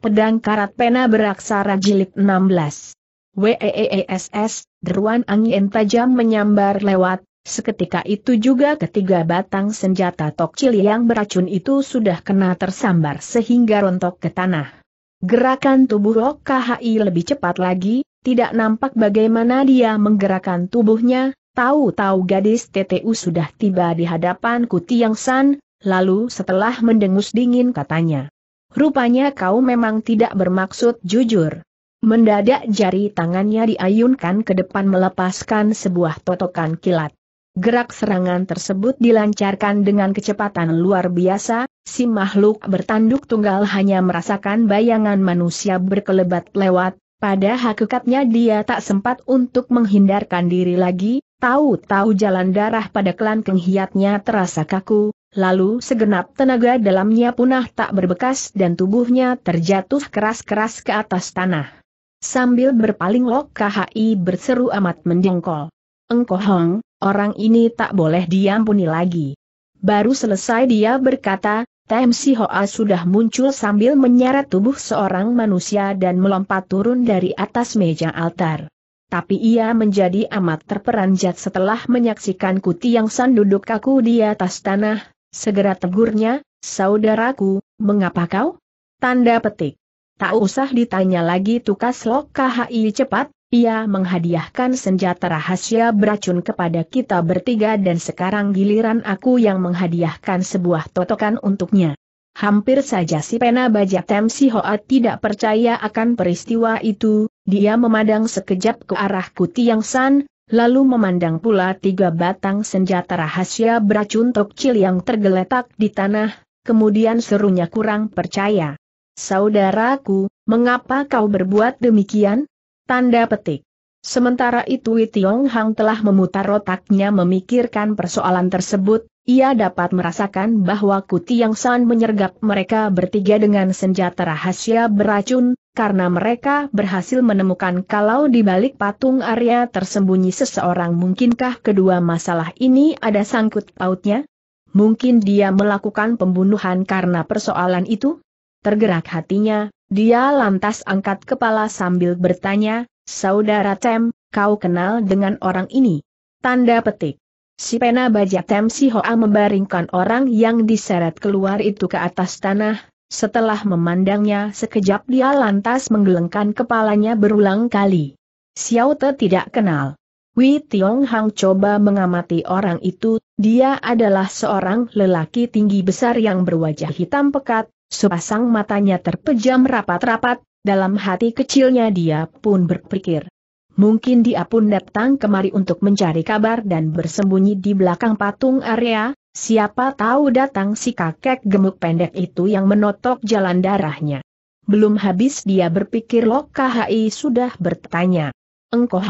Pedang karat pena beraksara jilid 16. WEESS, deruan angin tajam menyambar lewat, seketika itu juga ketiga batang senjata tokcil yang beracun itu sudah kena tersambar sehingga rontok ke tanah. Gerakan tubuh Lok KHI lebih cepat lagi, tidak nampak bagaimana dia menggerakkan tubuhnya, tahu-tahu gadis TTU sudah tiba di hadapan Kutiang San, lalu setelah mendengus dingin katanya. Rupanya kau memang tidak bermaksud jujur. Mendadak jari tangannya diayunkan ke depan melepaskan sebuah totokan kilat. Gerak serangan tersebut dilancarkan dengan kecepatan luar biasa, si makhluk bertanduk tunggal hanya merasakan bayangan manusia berkelebat lewat, pada hakikatnya dia tak sempat untuk menghindarkan diri lagi, tahu-tahu jalan darah pada kelangkeng hiatnya terasa kaku, Lalu segenap tenaga dalamnya punah tak berbekas dan tubuhnya terjatuh keras-keras ke atas tanah. Sambil berpaling Lok KHI berseru amat mendengkol. Engkau Hong, orang ini tak boleh diampuni lagi. Baru selesai dia berkata, Tem Hoa sudah muncul sambil menyeret tubuh seorang manusia dan melompat turun dari atas meja altar. Tapi ia menjadi amat terperanjat setelah menyaksikan Kuti yang san duduk kaku di atas tanah, Segera tegurnya, saudaraku, mengapa kau? Tanda petik. Tak usah ditanya lagi tukas Lok KHI cepat, ia menghadiahkan senjata rahasia beracun kepada kita bertiga dan sekarang giliran aku yang menghadiahkan sebuah totokan untuknya. Hampir saja si pena baja Tem Si Hoa tidak percaya akan peristiwa itu, dia memandang sekejap ke arah Kuti Yang San, lalu memandang pula tiga batang senjata rahasia beracun tokcil yang tergeletak di tanah, kemudian serunya kurang percaya. Saudaraku, mengapa kau berbuat demikian? Tanda petik. Sementara itu Tiong Hang telah memutar otaknya memikirkan persoalan tersebut, ia dapat merasakan bahwa Kuti Yang San menyergap mereka bertiga dengan senjata rahasia beracun, karena mereka berhasil menemukan kalau di balik patung Arya tersembunyi seseorang mungkinkah kedua masalah ini ada sangkut pautnya? Mungkin dia melakukan pembunuhan karena persoalan itu? Tergerak hatinya, dia lantas angkat kepala sambil bertanya, Saudara Tem, kau kenal dengan orang ini? Tanda petik. Si pena baja Tem Si Hoa membaringkan orang yang diseret keluar itu ke atas tanah, setelah memandangnya sekejap dia lantas menggelengkan kepalanya berulang kali. Xiao Te tidak kenal. Wei Tiong Hang coba mengamati orang itu, dia adalah seorang lelaki tinggi besar yang berwajah hitam pekat, sepasang matanya terpejam rapat-rapat, dalam hati kecilnya dia pun berpikir. Mungkin dia pun datang kemari untuk mencari kabar dan bersembunyi di belakang patung area, siapa tahu datang si kakek gemuk pendek itu yang menotok jalan darahnya. Belum habis dia berpikir Lok KHI sudah bertanya. Engkau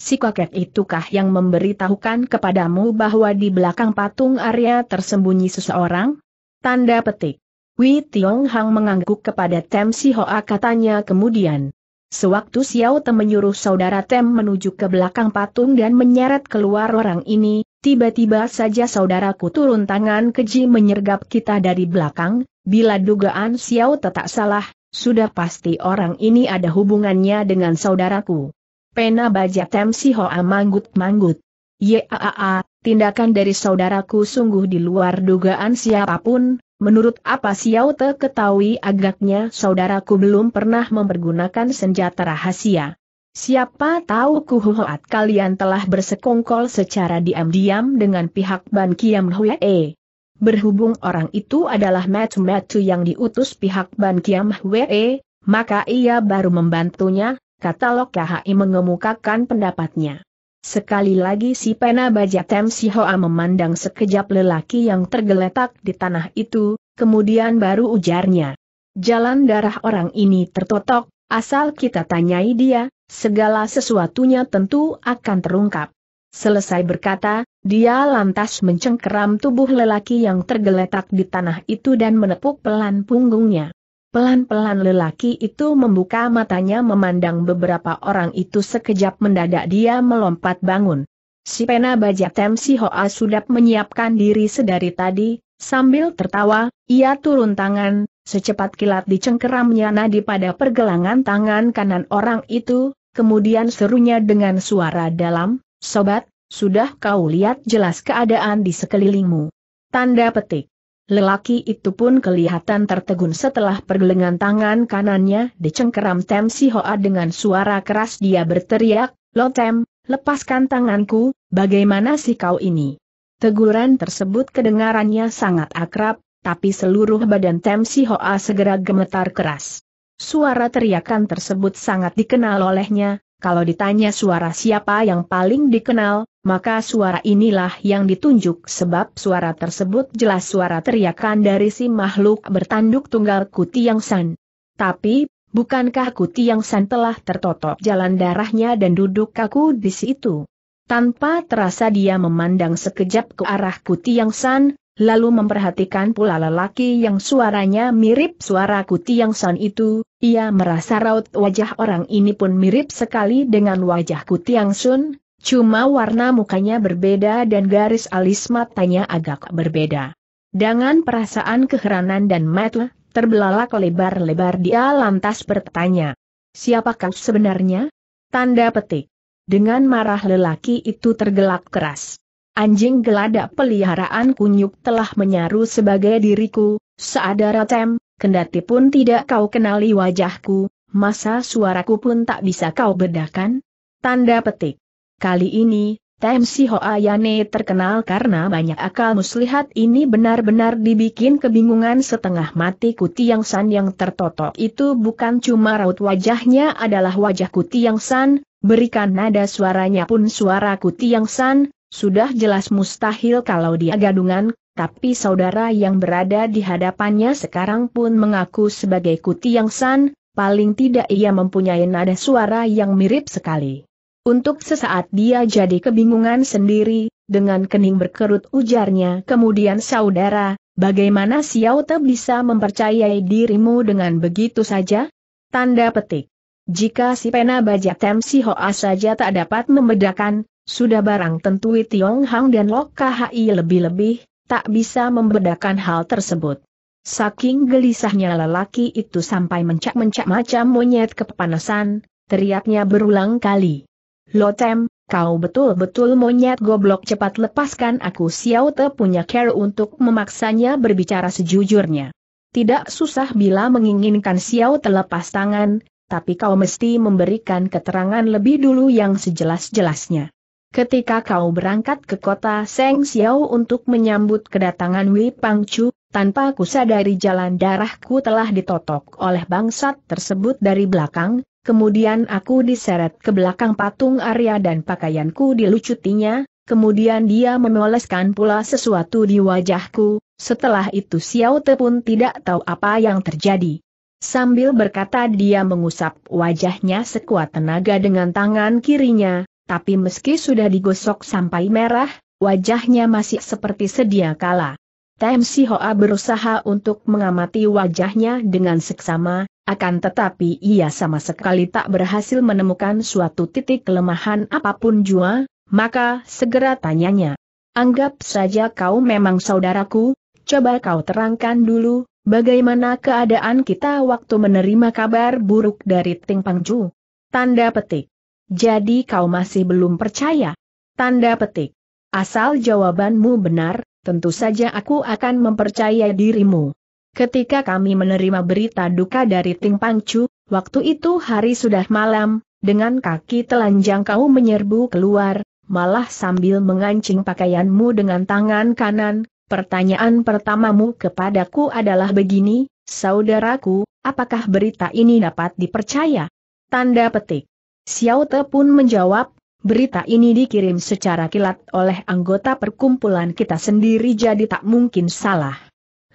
si kakek itukah yang memberitahukan kepadamu bahwa di belakang patung area tersembunyi seseorang? Tanda petik. Wei Tiong Hang mengangguk kepada Tem Si Hoa katanya kemudian. Sewaktu Xiao Te menyuruh saudara Tem menuju ke belakang patung dan menyeret keluar orang ini, tiba-tiba saja saudaraku turun tangan keji menyergap kita dari belakang, bila dugaan Xiao Te tak salah, sudah pasti orang ini ada hubungannya dengan saudaraku. Pena baja Tem Si Hoa manggut-manggut. Yaa, tindakan dari saudaraku sungguh di luar dugaan siapa pun, Menurut apa Xiao Te ketahui agaknya saudaraku belum pernah mempergunakan senjata rahasia. Siapa tahu kuhuat kalian telah bersekongkol secara diam-diam dengan pihak Ban Kiam Hwee. Berhubung orang itu adalah matu-matu yang diutus pihak Ban Kiam Hwee, maka ia baru membantunya, kata Lok KHI mengemukakan pendapatnya. Sekali lagi si pena baja Tem Si Hoa memandang sekejap lelaki yang tergeletak di tanah itu, kemudian baru ujarnya. Jalan darah orang ini tertotok, asal kita tanyai dia, segala sesuatunya tentu akan terungkap. Selesai berkata, dia lantas mencengkeram tubuh lelaki yang tergeletak di tanah itu dan menepuk pelan punggungnya. Pelan-pelan lelaki itu membuka matanya memandang beberapa orang itu sekejap mendadak dia melompat bangun. Si pena baja Tem Si Hoa sudah menyiapkan diri sedari tadi, sambil tertawa, ia turun tangan, secepat kilat dicengkeramnya nadi pada pergelangan tangan kanan orang itu, kemudian serunya dengan suara dalam, Sobat, sudah kau lihat jelas keadaan di sekelilingmu. Tanda petik. Lelaki itu pun kelihatan tertegun setelah pergelengan tangan kanannya dicengkeram Tem Si Hoa dengan suara keras dia berteriak, Lo Tem, lepaskan tanganku, bagaimana sih kau ini? Teguran tersebut kedengarannya sangat akrab, tapi seluruh badan Tem Si Hoa segera gemetar keras. Suara teriakan tersebut sangat dikenal olehnya, kalau ditanya suara siapa yang paling dikenal, maka suara inilah yang ditunjuk sebab suara tersebut jelas suara teriakan dari si makhluk bertanduk tunggal Kuti Yang San. Tapi, bukankah Kuti Yang San telah tertotok jalan darahnya dan duduk kaku di situ? Tanpa terasa dia memandang sekejap ke arah Kuti Yang San, lalu memperhatikan pula lelaki yang suaranya mirip suara Kuti Yang San itu, ia merasa raut wajah orang ini pun mirip sekali dengan wajah Kuti Yang Sun, Cuma warna mukanya berbeda dan garis alis matanya agak berbeda. Dengan perasaan keheranan dan mata, terbelalak lebar-lebar dia lantas bertanya. Siapakah sebenarnya? Tanda petik. Dengan marah lelaki itu tergelak keras. Anjing geladak peliharaan kunyuk telah menyaru sebagai diriku, seadara tem, kendati pun tidak kau kenali wajahku, masa suaraku pun tak bisa kau bedakan? Tanda petik. Kali ini, TMC Hoayane terkenal karena banyak akal muslihat ini benar-benar dibikin kebingungan setengah mati Kuti Yang San yang tertotok itu bukan cuma raut wajahnya adalah wajah Kuti Yang San, berikan nada suaranya pun suara Kuti Yang San, sudah jelas mustahil kalau dia gadungan, tapi saudara yang berada di hadapannya sekarang pun mengaku sebagai Kuti Yang San, paling tidak ia mempunyai nada suara yang mirip sekali. Untuk sesaat dia jadi kebingungan sendiri, dengan kening berkerut ujarnya kemudian saudara, bagaimana Xiao Te bisa mempercayai dirimu dengan begitu saja? Tanda petik. Jika si pena baja Tem Si Hoa saja tak dapat membedakan, sudah barang tentu Tiong Hang dan Lok KHI lebih-lebih, tak bisa membedakan hal tersebut. Saking gelisahnya lelaki itu sampai mencak-mencak macam monyet kepanasan, teriaknya berulang kali. Lotem, kau betul-betul monyet goblok cepat lepaskan aku Xiao Te punya care untuk memaksanya berbicara sejujurnya. Tidak susah bila menginginkan Xiao Te lepas tangan, tapi kau mesti memberikan keterangan lebih dulu yang sejelas-jelasnya. Ketika kau berangkat ke kota Seng Xiao untuk menyambut kedatangan Wi Pangchu, tanpa kusadari jalan darahku telah ditotok oleh bangsat tersebut dari belakang, kemudian aku diseret ke belakang patung Arya dan pakaianku dilucutinya, kemudian dia memoleskan pula sesuatu di wajahku, setelah itu Xiao Te pun tidak tahu apa yang terjadi. Sambil berkata dia mengusap wajahnya sekuat tenaga dengan tangan kirinya, tapi meski sudah digosok sampai merah, wajahnya masih seperti sedia kala. Tam Si Hoa berusaha untuk mengamati wajahnya dengan seksama, akan tetapi ia sama sekali tak berhasil menemukan suatu titik kelemahan apa pun jua, maka segera tanyanya. Anggap saja kau memang saudaraku, coba kau terangkan dulu, bagaimana keadaan kita waktu menerima kabar buruk dari Ting Pangju. Tanda petik. Jadi kau masih belum percaya? Tanda petik. Asal jawabanmu benar, tentu saja aku akan mempercayai dirimu. Ketika kami menerima berita duka dari Ting Pangcu, waktu itu hari sudah malam, dengan kaki telanjang kau menyerbu keluar, malah sambil mengancing pakaianmu dengan tangan kanan, pertanyaan pertamamu kepadaku adalah begini, saudaraku, apakah berita ini dapat dipercaya? Tanda petik. Xiao Te pun menjawab, berita ini dikirim secara kilat oleh anggota perkumpulan kita sendiri jadi tak mungkin salah.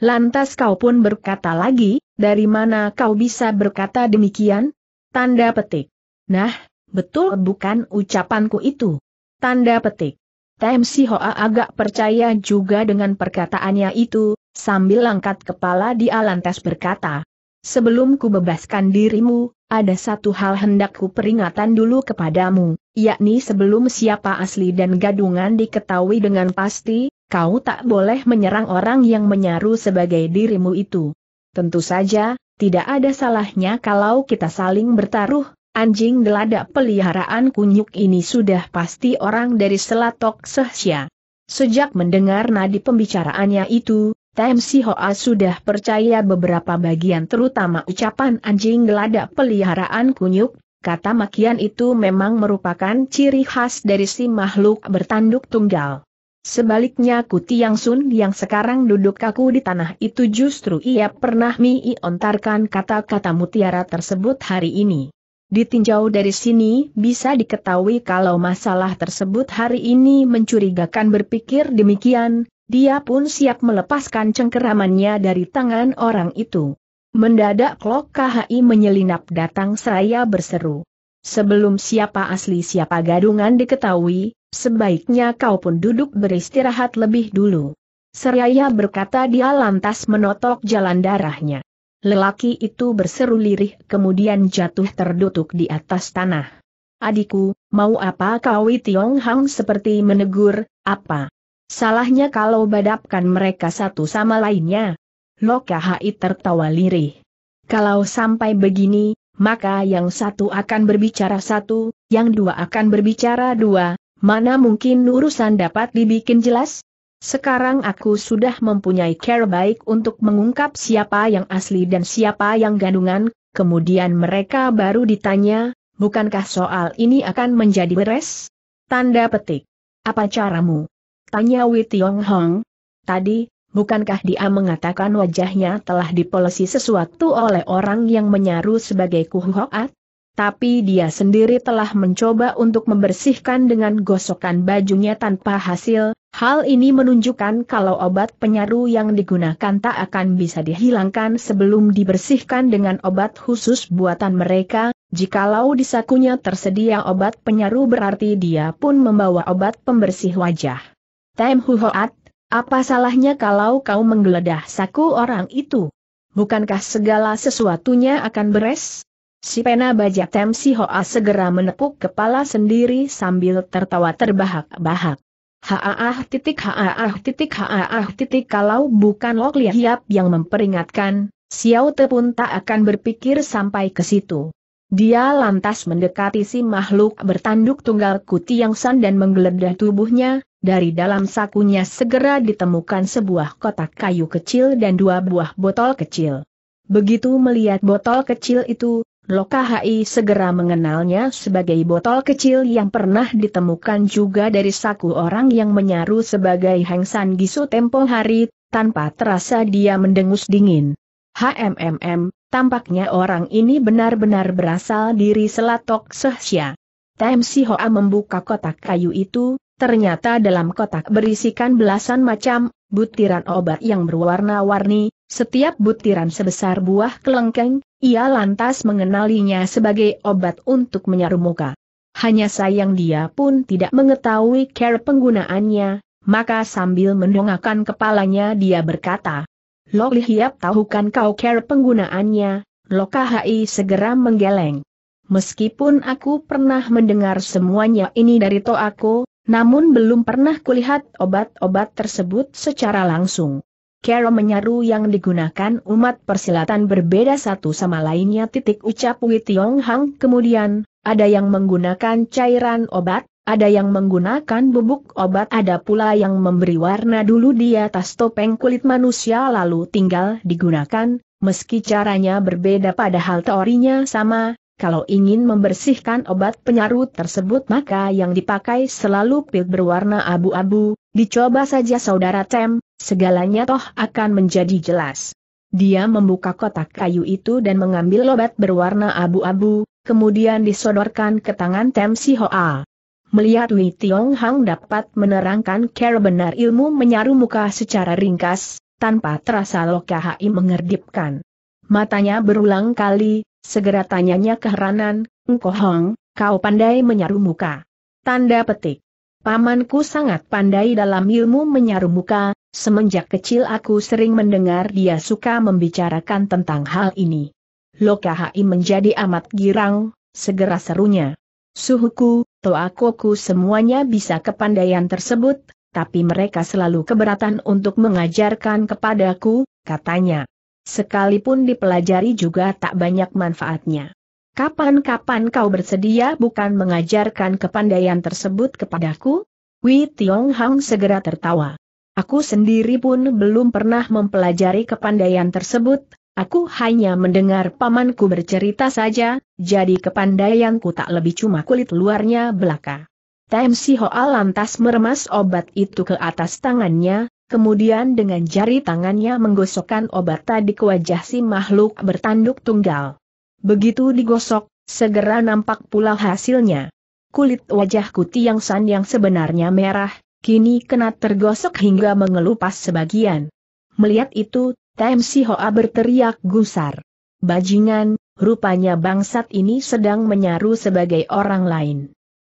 Lantas kau pun berkata lagi, dari mana kau bisa berkata demikian? Tanda petik. Nah, betul bukan ucapanku itu. Tanda petik. Si Hoa agak percaya juga dengan perkataannya itu, sambil angkat kepala dia lantas berkata, Sebelum ku bebaskan dirimu, ada satu hal hendak ku peringatan dulu kepadamu, yakni sebelum siapa asli dan gadungan diketahui dengan pasti, kau tak boleh menyerang orang yang menyaru sebagai dirimu itu. tentu saja, tidak ada salahnya kalau kita saling bertaruh, anjing geladak peliharaan kunyuk ini sudah pasti orang dari Selatok Sehsya. Sejak mendengar nadi pembicaraannya itu, Tam Si Hoa sudah percaya beberapa bagian terutama ucapan anjing geladak peliharaan kunyuk, kata makian itu memang merupakan ciri khas dari si makhluk bertanduk tunggal. Sebaliknya Kuti Yang Sun yang sekarang duduk kaku di tanah itu justru ia pernah ontarkan kata-kata mutiara tersebut hari ini. Ditinjau dari sini bisa diketahui kalau masalah tersebut hari ini mencurigakan berpikir demikian, dia pun siap melepaskan cengkeramannya dari tangan orang itu. Mendadak Klok KHI menyelinap datang seraya berseru. Sebelum siapa asli siapa gadungan diketahui, Sebaiknya kau pun duduk beristirahat lebih dulu. Seraya berkata dia lantas menotok jalan darahnya. Lelaki itu berseru lirih kemudian jatuh terdutuk di atas tanah. Adikku, mau apa kau Tiong Hang seperti menegur, apa? Salahnya kalau badapkan mereka satu sama lainnya. Loka Hai tertawa lirih. Kalau sampai begini, maka yang satu akan berbicara satu, yang dua akan berbicara dua, Mana mungkin urusan dapat dibikin jelas? Sekarang aku sudah mempunyai care baik untuk mengungkap siapa yang asli dan siapa yang gandungan, kemudian mereka baru ditanya, bukankah soal ini akan menjadi beres? Tanda petik. Apa caramu? Tanya Wei Tiong Hong. Tadi, bukankah dia mengatakan wajahnya telah dipolesi sesuatu oleh orang yang menyaru sebagai kuhuhoat? tapi dia sendiri telah mencoba untuk membersihkan dengan gosokan bajunya tanpa hasil, hal ini menunjukkan kalau obat penyaru yang digunakan tak akan bisa dihilangkan sebelum dibersihkan dengan obat khusus buatan mereka, jikalau di sakunya tersedia obat penyaru berarti dia pun membawa obat pembersih wajah. Tem Huhoat, apa salahnya kalau kau menggeledah saku orang itu? Bukankah segala sesuatunya akan beres? Si pena bajak Tem Si Hoa segera menepuk kepala sendiri sambil tertawa terbahak-bahak. Haaah titik haaah titik haaah titik kalau bukan Lok Hiap yang memperingatkan, Xiao Te pun tak akan berpikir sampai ke situ. Dia lantas mendekati si makhluk bertanduk tunggal Kutiang San dan menggeledah tubuhnya, dari dalam sakunya segera ditemukan sebuah kotak kayu kecil dan dua buah botol kecil. Begitu melihat botol kecil itu, Loka Hai segera mengenalnya sebagai botol kecil yang pernah ditemukan juga dari saku orang yang menyaru sebagai Heng San Gisu tempo hari, tanpa terasa dia mendengus dingin. HMMM, tampaknya orang ini benar-benar berasal dari Selatok Sehsya. Tam Si Hoa membuka kotak kayu itu, ternyata dalam kotak berisikan belasan macam butiran obat yang berwarna-warni, setiap butiran sebesar buah kelengkeng, ia lantas mengenalinya sebagai obat untuk menyaru muka. Hanya sayang dia pun tidak mengetahui cara penggunaannya, maka sambil mendongakkan kepalanya dia berkata, Lok Hiap tahukan kau cara penggunaannya, Loka Hai segera menggeleng. Meskipun aku pernah mendengar semuanya ini dari To aku, namun belum pernah kulihat obat-obat tersebut secara langsung. Cara menyaru yang digunakan umat persilatan berbeda satu sama lainnya titik ucap Witiong Hang kemudian, ada yang menggunakan cairan obat, ada yang menggunakan bubuk obat ada pula yang memberi warna dulu di atas topeng kulit manusia lalu tinggal digunakan, meski caranya berbeda padahal teorinya sama, kalau ingin membersihkan obat penyaru tersebut maka yang dipakai selalu pil berwarna abu-abu, dicoba saja saudara Tem, segalanya toh akan menjadi jelas. Dia membuka kotak kayu itu dan mengambil obat berwarna abu-abu, kemudian disodorkan ke tangan Tem Si Hoa. Melihat Wei Tiong Hang dapat menerangkan cara benar ilmu menyaru muka secara ringkas, tanpa terasa Loka Hai mengerdipkan. Matanya berulang kali, Segera tanyanya keheranan, Engkau Hong, kau pandai menyaru muka. Tanda petik. Pamanku sangat pandai dalam ilmu menyaru muka, semenjak kecil aku sering mendengar dia suka membicarakan tentang hal ini. Loka Hai menjadi amat girang, segera serunya. Suhuku, toakoku semuanya bisa kepandaian tersebut, tapi mereka selalu keberatan untuk mengajarkan kepadaku, katanya. Sekalipun dipelajari juga tak banyak manfaatnya. Kapan-kapan kau bersedia bukan mengajarkan kepandaian tersebut kepadaku? Wei Tiong Hang segera tertawa. Aku sendiri pun belum pernah mempelajari kepandaian tersebut, aku hanya mendengar pamanku bercerita saja, jadi kepandaianku tak lebih cuma kulit luarnya belaka. Tam Si Hoa lantas meremas obat itu ke atas tangannya, kemudian dengan jari tangannya menggosokkan obat tadi ke wajah si makhluk bertanduk tunggal. Begitu digosok, segera nampak pula hasilnya. Kulit wajah Kuti yang San yang sebenarnya merah, kini kena tergosok hingga mengelupas sebagian. Melihat itu, Si Hoa berteriak gusar. Bajingan, rupanya bangsat ini sedang menyaru sebagai orang lain.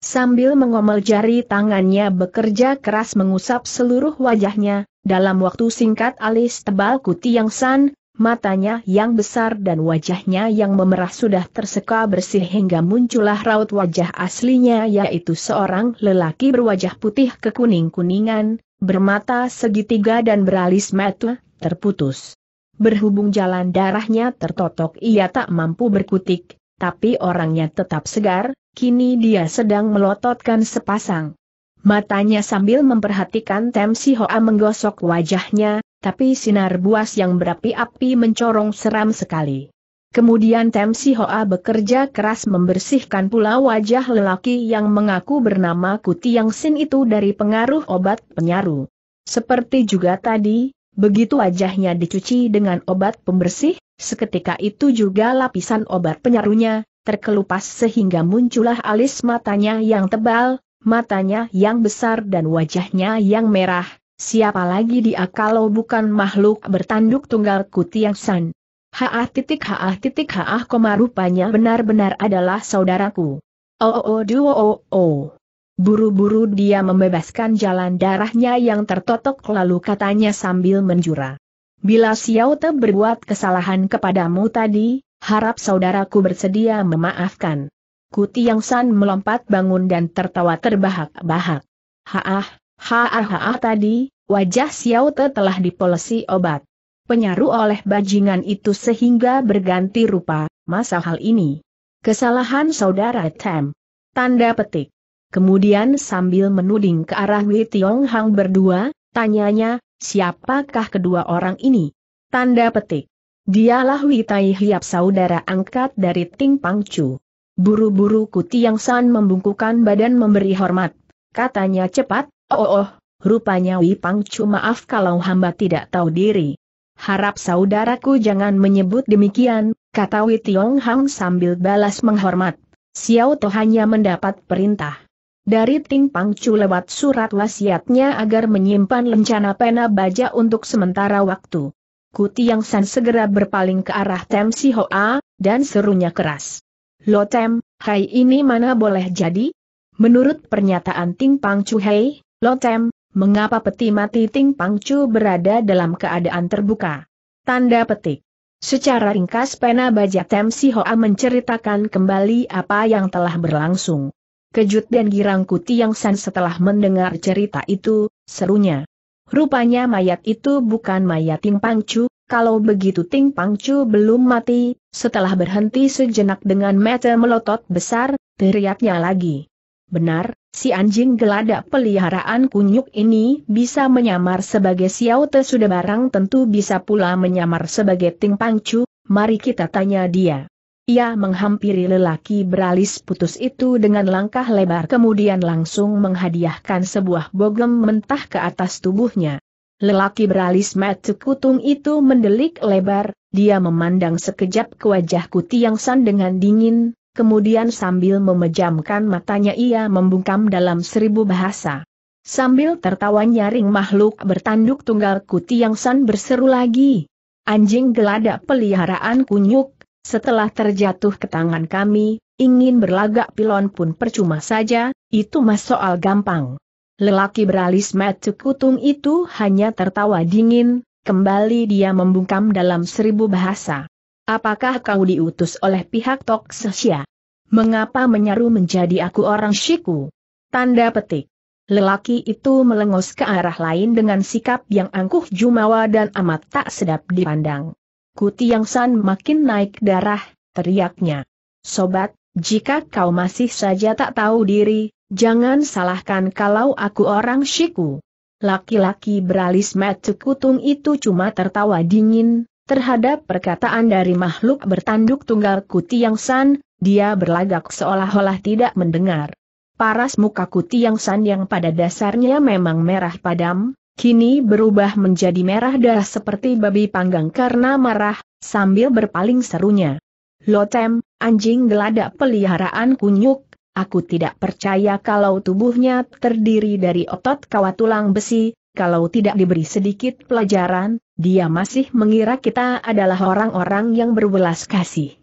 Sambil mengomel jari tangannya bekerja keras mengusap seluruh wajahnya, dalam waktu singkat alis tebal Kuti yang San, matanya yang besar dan wajahnya yang memerah sudah terseka bersih hingga muncullah raut wajah aslinya yaitu seorang lelaki berwajah putih kekuning-kuningan, bermata segitiga dan beralis mata, terputus. Berhubung jalan darahnya tertotok ia tak mampu berkutik, tapi orangnya tetap segar, kini dia sedang melototkan sepasang. Matanya sambil memperhatikan Tem Si Hoa menggosok wajahnya, tapi sinar buas yang berapi-api mencorong seram sekali. Kemudian Tem Si Hoa bekerja keras membersihkan pula wajah lelaki yang mengaku bernama Kutiang Sin itu dari pengaruh obat penyaru. Seperti juga tadi, begitu wajahnya dicuci dengan obat pembersih, seketika itu juga lapisan obat penyarunya, terkelupas sehingga muncullah alis matanya yang tebal, matanya yang besar dan wajahnya yang merah, Siapa lagi dia kalau bukan makhluk bertanduk tunggal Kutiang San? Haa titik haa titik haa koma rupanya benar-benar adalah saudaraku. Oh oh oh duo oh oh. Buru-buru dia membebaskan jalan darahnya yang tertotok lalu katanya sambil menjura. Bila Xiao Te berbuat kesalahan kepadamu tadi, harap saudaraku bersedia memaafkan. Kutiang San melompat bangun dan tertawa terbahak-bahak. Haah, Haa tadi, wajah Xiao Te telah dipolesi obat. Penyaru oleh bajingan itu sehingga berganti rupa, masa hal ini. Kesalahan saudara Tam. Tanda petik. Kemudian sambil menuding ke arah Wei Tiong Hang berdua, tanyanya, siapakah kedua orang ini? Tanda petik. Dialah Wei Tai Hiap saudara angkat dari Ting Pang Chu. Buru-buru Kuti Yang San membungkukan badan memberi hormat. Katanya cepat, Oh, oh, rupanya Wi Pangcu maaf kalau hamba tidak tahu diri. Harap saudaraku jangan menyebut demikian, kata Wi Tiong Hang sambil balas menghormat. Xiao To hanya mendapat perintah. Dari Ting Pangcu lewat surat wasiatnya agar menyimpan lencana pena baja untuk sementara waktu. Kuti yang San segera berpaling ke arah Tem Si Hoa, dan serunya keras. Lo Tem, hai ini mana boleh jadi? Menurut pernyataan Ting Pangcu Hei, Lotem, mengapa peti mati Ting Pangcu berada dalam keadaan terbuka? Tanda petik. Secara ringkas pena baja Tem Si Hoa menceritakan kembali apa yang telah berlangsung. Kejut dan girang Kuti yang San setelah mendengar cerita itu, serunya. Rupanya mayat itu bukan mayat Ting Pangcu, kalau begitu Ting Pangcu belum mati, setelah berhenti sejenak dengan mata melotot besar, teriaknya lagi. Benar, si anjing geladak peliharaan kunyuk ini bisa menyamar sebagai Xiao Te sudah barang tentu bisa pula menyamar sebagai Ting Pangcu, mari kita tanya dia. Ia menghampiri lelaki beralis putus itu dengan langkah lebar kemudian langsung menghadiahkan sebuah bogem mentah ke atas tubuhnya. Lelaki beralis mata kutung itu mendelik lebar, dia memandang sekejap ke wajah Kuti yang san dengan dingin, kemudian sambil memejamkan matanya ia membungkam dalam seribu bahasa. Sambil tertawa nyaring makhluk bertanduk tunggal kuti yang san berseru lagi. Anjing geladak peliharaan kunyuk, setelah terjatuh ke tangan kami, ingin berlagak pilon pun percuma saja, itu mas soal gampang. Lelaki beralis mata kutung itu hanya tertawa dingin, kembali dia membungkam dalam seribu bahasa. Apakah kau diutus oleh pihak Tok Sesya? Mengapa menyaru menjadi aku orang Shiku? Tanda petik. Lelaki itu melengos ke arah lain dengan sikap yang angkuh jumawa dan amat tak sedap dipandang. Kutiang San makin naik darah, teriaknya. Sobat, jika kau masih saja tak tahu diri, jangan salahkan kalau aku orang Shiku. Laki-laki beralis mata kutung itu cuma tertawa dingin, terhadap perkataan dari makhluk bertanduk tunggal Kutiang San, dia berlagak seolah-olah tidak mendengar. Paras muka Kutiang San yang pada dasarnya memang merah padam, kini berubah menjadi merah darah seperti babi panggang karena marah, sambil berpaling serunya. Lotem, anjing geladak peliharaan kunyuk, aku tidak percaya kalau tubuhnya terdiri dari otot kawat tulang besi, kalau tidak diberi sedikit pelajaran, dia masih mengira kita adalah orang-orang yang berbelas kasih.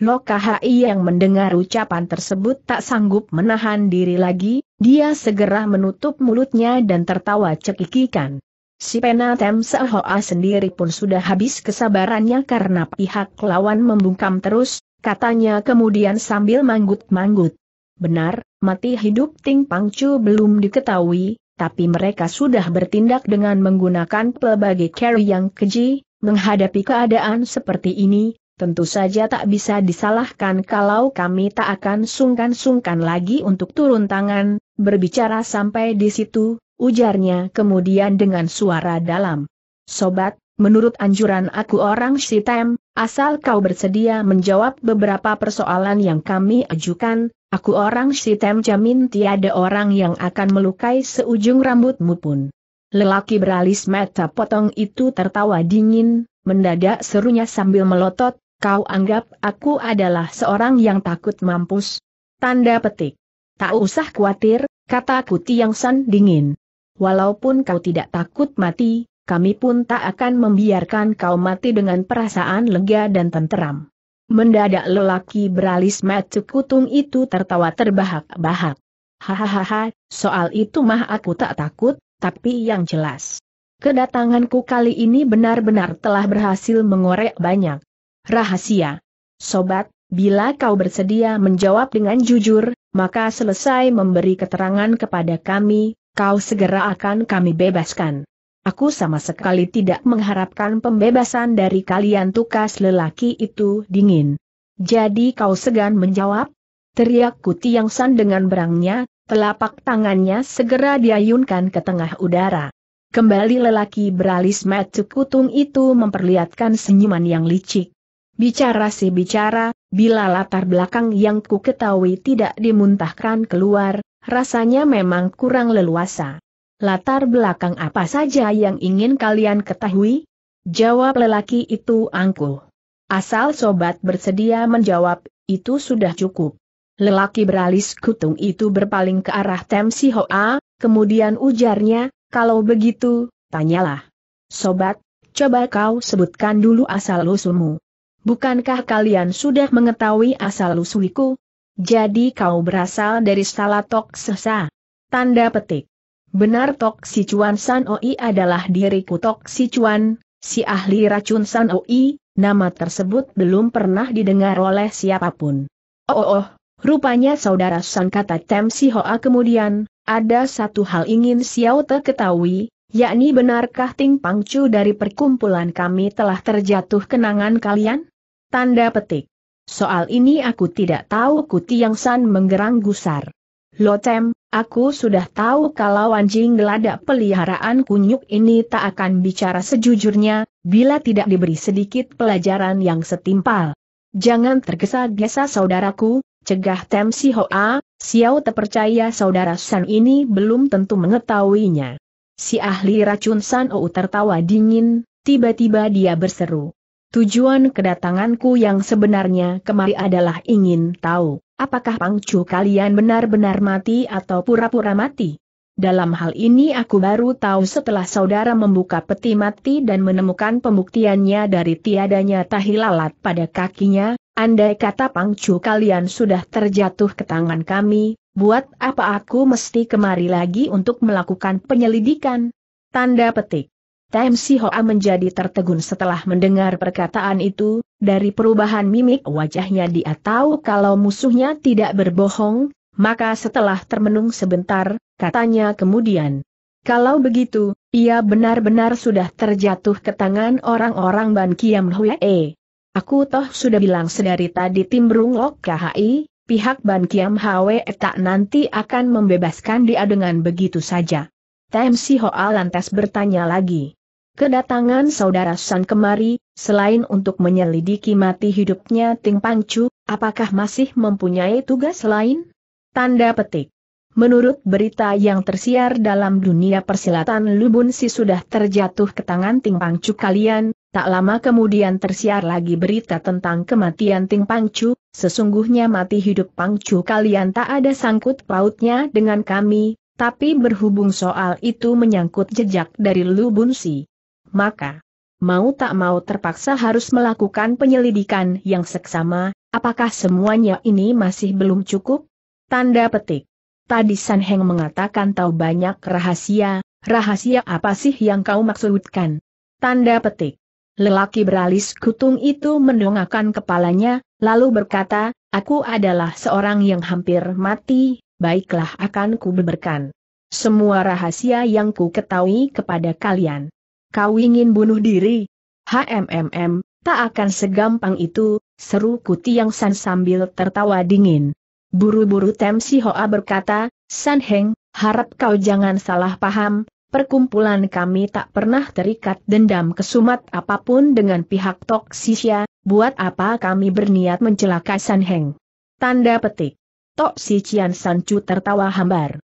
Lokahi yang mendengar ucapan tersebut tak sanggup menahan diri lagi, dia segera menutup mulutnya dan tertawa cekikikan. Si Penatem Sehoa sendiri pun sudah habis kesabarannya karena pihak lawan membungkam terus, katanya kemudian sambil manggut-manggut. Benar, mati hidup Ting Pangcu belum diketahui, tapi mereka sudah bertindak dengan menggunakan pelbagai cara yang keji, menghadapi keadaan seperti ini, tentu saja tak bisa disalahkan kalau kami tak akan sungkan-sungkan lagi untuk turun tangan, berbicara sampai di situ, ujarnya kemudian dengan suara dalam. Sobat, menurut anjuran aku orang Shitem, asal kau bersedia menjawab beberapa persoalan yang kami ajukan, aku orang Shitem jamin tiada orang yang akan melukai seujung rambutmu pun. Lelaki beralis mata potong itu tertawa dingin, mendadak serunya sambil melotot, kau anggap aku adalah seorang yang takut mampus. Tanda petik. Tak usah khawatir, kata Kutiang San dingin. Walaupun kau tidak takut mati, kami pun tak akan membiarkan kau mati dengan perasaan lega dan tenteram. Mendadak lelaki beralis mata kutung itu tertawa terbahak-bahak. Hahaha, soal itu mah aku tak takut, tapi yang jelas. Kedatanganku kali ini benar-benar telah berhasil mengorek banyak rahasia. Sobat, bila kau bersedia menjawab dengan jujur, maka selesai memberi keterangan kepada kami, kau segera akan kami bebaskan. Aku sama sekali tidak mengharapkan pembebasan dari kalian tukas lelaki itu dingin. Jadi kau segan menjawab? Teriak Kuti yang San dengan berangnya, telapak tangannya segera diayunkan ke tengah udara. Kembali lelaki beralis mata kutung itu memperlihatkan senyuman yang licik. Bicara si bicara, bila latar belakang yang ku ketahui tidak dimuntahkan keluar, rasanya memang kurang leluasa. Latar belakang apa saja yang ingin kalian ketahui? Jawab lelaki itu angkuh. Asal sobat bersedia menjawab, itu sudah cukup. Lelaki beralis kutung itu berpaling ke arah Tem Hoa, kemudian ujarnya, kalau begitu, tanyalah. Sobat, coba kau sebutkan dulu asal-usulmu. Bukankah kalian sudah mengetahui asal-usulku? Jadi kau berasal dari Salatok Sesa. Tanda petik. Benar Tok Si Chuan San Oi adalah diriku Tok Si Chuan, si ahli racun San Oi, nama tersebut belum pernah didengar oleh siapa pun. Oh oh, oh rupanya saudara San kata Tem Si Hoa kemudian, ada satu hal ingin Xiao Te ketahui, yakni benarkah Ting Pangcu dari perkumpulan kami telah terjatuh kenangan kalian? Tanda petik. Soal ini aku tidak tahu Kutiang San menggerang gusar. Lotem, aku sudah tahu kalau anjing geladak peliharaan kunyuk ini tak akan bicara sejujurnya, bila tidak diberi sedikit pelajaran yang setimpal. Jangan tergesa-gesa saudaraku, cegah Tem Si Hoa, Xiao terpercaya saudara San ini belum tentu mengetahuinya. Si ahli racun San Ou tertawa dingin, tiba-tiba dia berseru. Tujuan kedatanganku yang sebenarnya kemari adalah ingin tahu, apakah pangcu kalian benar-benar mati atau pura-pura mati? Dalam hal ini aku baru tahu setelah saudara membuka peti mati dan menemukan pembuktiannya dari tiadanya tahi lalat pada kakinya, andai kata pangcu kalian sudah terjatuh ke tangan kami, buat apa aku mesti kemari lagi untuk melakukan penyelidikan? Tanda petik. Tam Si Hoa menjadi tertegun setelah mendengar perkataan itu, dari perubahan mimik wajahnya dia tahu kalau musuhnya tidak berbohong, maka setelah termenung sebentar, katanya kemudian. Kalau begitu, ia benar-benar sudah terjatuh ke tangan orang-orang Ban Kiam Hwee. Aku toh sudah bilang sedari tadi Timbrung Lok KHI, pihak Ban Kiam Hwee tak nanti akan membebaskan dia dengan begitu saja. Tam Si Hoa lantas bertanya lagi. Kedatangan saudara San kemari, selain untuk menyelidiki mati hidupnya Ting Pangcu, apakah masih mempunyai tugas lain? Tanda petik. Menurut berita yang tersiar dalam dunia persilatan Lubun si sudah terjatuh ke tangan Ting Pangcu kalian, tak lama kemudian tersiar lagi berita tentang kematian Ting Pangcu, sesungguhnya mati hidup Pangcu kalian tak ada sangkut pautnya dengan kami, tapi berhubung soal itu menyangkut jejak dari Lubun si. Maka, mau tak mau terpaksa harus melakukan penyelidikan yang seksama, apakah semuanya ini masih belum cukup? Tanda petik. Tadi San Heng mengatakan tahu banyak rahasia, rahasia apa sih yang kau maksudkan? Tanda petik. Lelaki beralis kutung itu mendongakkan kepalanya, lalu berkata, aku adalah seorang yang hampir mati, baiklah akan ku beberkan. Semua rahasia yang ku ketahui kepada kalian. Kau ingin bunuh diri? HMMM, tak akan segampang itu, seru Kuti yang San sambil tertawa dingin. Buru-buru Tem Si Hoa berkata, San Heng, harap kau jangan salah paham, perkumpulan kami tak pernah terikat dendam kesumat apa pun dengan pihak Tok Sisya, buat apa kami berniat mencelakai San Heng. Tanda petik. Tok Si Cian Sancu tertawa hambar.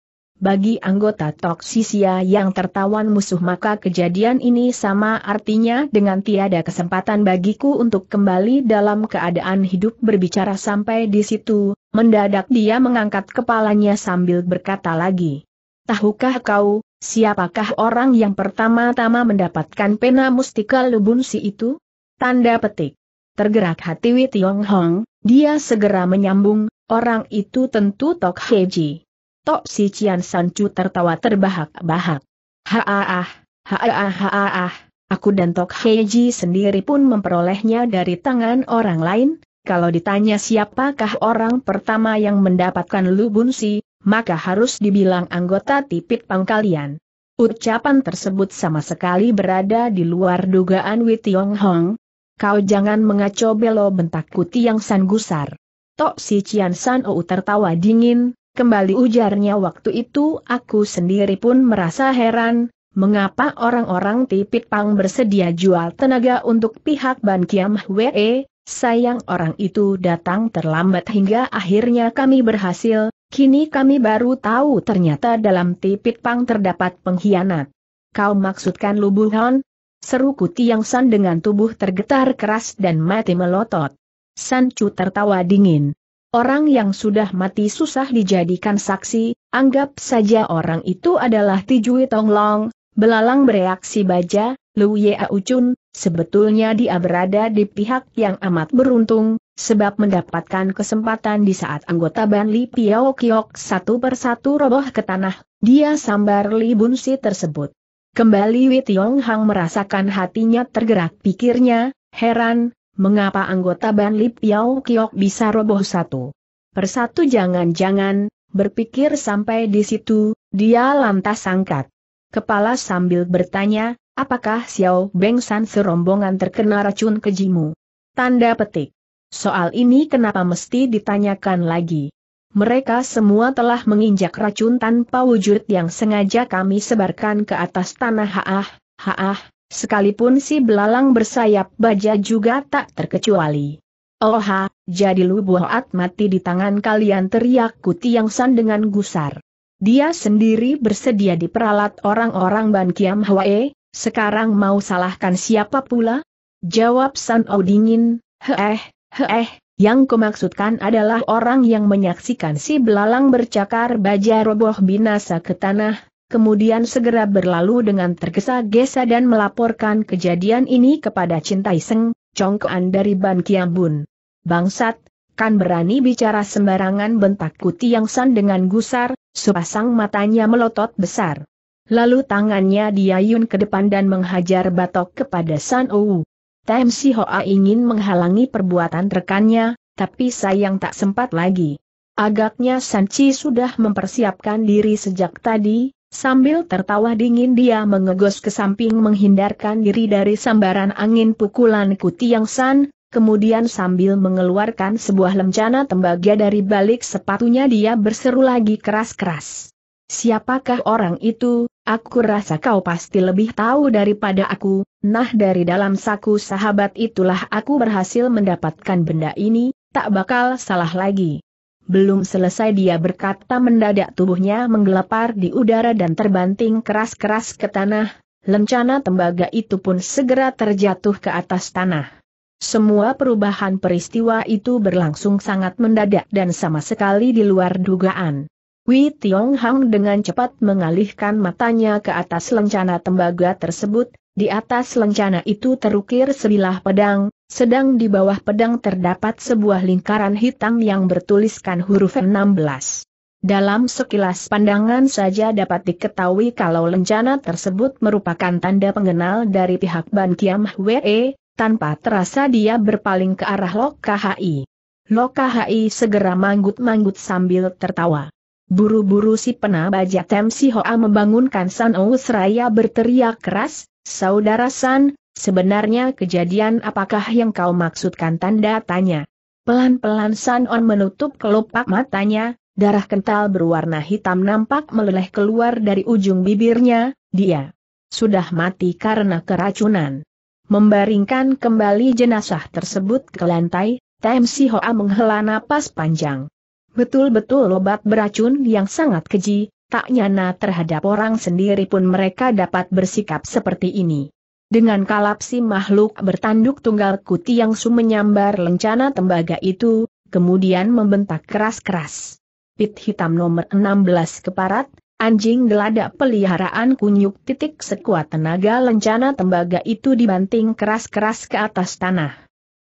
Bagi anggota Toksisia yang tertawan musuh maka kejadian ini sama artinya dengan tiada kesempatan bagiku untuk kembali dalam keadaan hidup berbicara sampai di situ, mendadak dia mengangkat kepalanya sambil berkata lagi. Tahukah kau, siapakah orang yang pertama-tama mendapatkan pena mustika lubunsi itu? Tanda petik. Tergerak hati Wit Yong Hong, dia segera menyambung, orang itu tentu Tok Heji. Tok si Cian Sancu tertawa terbahak-bahak. Haaah, haaah, haaah, aku dan Tok Heji sendiri pun memperolehnya dari tangan orang lain, kalau ditanya siapakah orang pertama yang mendapatkan Lubunsi, maka harus dibilang anggota tipit pangkalian. Ucapan tersebut sama sekali berada di luar dugaan Wit Yong Hong. Kau jangan mengaco belo bentak kuti yang san gusar. Tok si Cian San Ou tertawa dingin, Kembali ujarnya waktu itu aku sendiri pun merasa heran, mengapa orang-orang tipit pang bersedia jual tenaga untuk pihak Ban Kiam Hwee, sayang orang itu datang terlambat hingga akhirnya kami berhasil, kini kami baru tahu ternyata dalam tipit pang terdapat pengkhianat. Kau maksudkan lubuhan? Seru Kuti yang San dengan tubuh tergetar keras dan mati melotot. San Chu tertawa dingin. Orang yang sudah mati susah dijadikan saksi, anggap saja orang itu adalah Tijui Tonglong, belalang bereaksi baja, Lu Ye Chun, sebetulnya dia berada di pihak yang amat beruntung, sebab mendapatkan kesempatan di saat anggota Ban Li Piao Kiok satu persatu roboh ke tanah, dia sambar Li Bunsi tersebut. Kembali Wit Yong Hang merasakan hatinya tergerak pikirnya, heran, mengapa anggota Ban Lip Yao Kiok bisa roboh satu. Persatu jangan-jangan, berpikir sampai di situ, dia lantas angkat kepala sambil bertanya, apakah Xiao Beng San serombongan terkena racun kejimu? Tanda petik. Soal ini kenapa mesti ditanyakan lagi? Mereka semua telah menginjak racun tanpa wujud yang sengaja kami sebarkan ke atas tanah haah, haah, Sekalipun si belalang bersayap baja juga tak terkecuali. Oha, jadi lu buat mati di tangan kalian teriak Kuti yang San dengan gusar. Dia sendiri bersedia diperalat orang-orang Ban Kiam Hwae, sekarang mau salahkan siapa pula? Jawab San O dingin, heeh, heeh, yang kumaksudkan adalah orang yang menyaksikan si belalang bercakar baja roboh binasa ke tanah, kemudian segera berlalu dengan tergesa-gesa dan melaporkan kejadian ini kepada Cintai Seng, congkoan dari Ban Kiambun. Bangsat, kan berani bicara sembarangan bentak Kuti yang San dengan gusar, sepasang matanya melotot besar. Lalu tangannya diayun ke depan dan menghajar batok kepada San Ou. Tam Si Hoa ingin menghalangi perbuatan rekannya, tapi sayang tak sempat lagi. Agaknya Sanci sudah mempersiapkan diri sejak tadi, Sambil tertawa dingin dia mengegos ke samping menghindarkan diri dari sambaran angin pukulan Kutiang San, kemudian sambil mengeluarkan sebuah lencana tembaga dari balik sepatunya dia berseru lagi keras-keras. Siapakah orang itu, aku rasa kau pasti lebih tahu daripada aku, nah dari dalam saku sahabat itulah aku berhasil mendapatkan benda ini, tak bakal salah lagi. Belum selesai dia berkata mendadak tubuhnya menggelepar di udara dan terbanting keras-keras ke tanah, lencana tembaga itu pun segera terjatuh ke atas tanah. Semua perubahan peristiwa itu berlangsung sangat mendadak dan sama sekali di luar dugaan. Wei Tiong Hang dengan cepat mengalihkan matanya ke atas lencana tembaga tersebut, di atas lencana itu terukir sebilah pedang, sedang di bawah pedang terdapat sebuah lingkaran hitam yang bertuliskan huruf 16. Dalam sekilas pandangan saja dapat diketahui kalau lencana tersebut merupakan tanda pengenal dari pihak Ban Kiam Hwee, tanpa terasa dia berpaling ke arah Lok KHI. Lok KHI segera manggut-manggut sambil tertawa. Buru-buru si penabaja Tem Si Hoa membangunkan San Ou Seraya berteriak keras, Saudara San, sebenarnya kejadian apakah yang kau maksudkan tanda tanya. Pelan-pelan San On menutup kelopak matanya, darah kental berwarna hitam nampak meleleh keluar dari ujung bibirnya, dia sudah mati karena keracunan. Membaringkan kembali jenazah tersebut ke lantai, Tam Si Hoa menghela napas panjang. Betul-betul obat beracun yang sangat keji, tak nyana terhadap orang sendiri pun mereka dapat bersikap seperti ini. Dengan kalap si makhluk bertanduk tunggal kuti yang su menyambar lencana tembaga itu, kemudian membentak keras-keras. Pit hitam nomor 16 keparat, Anjing geladak peliharaan kunyuk titik sekuat tenaga lencana tembaga itu dibanting keras-keras ke atas tanah.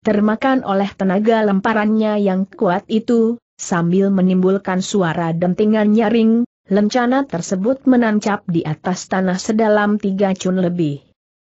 Termakan oleh tenaga lemparannya yang kuat itu, sambil menimbulkan suara dentingan nyaring, lencana tersebut menancap di atas tanah sedalam tiga cun lebih.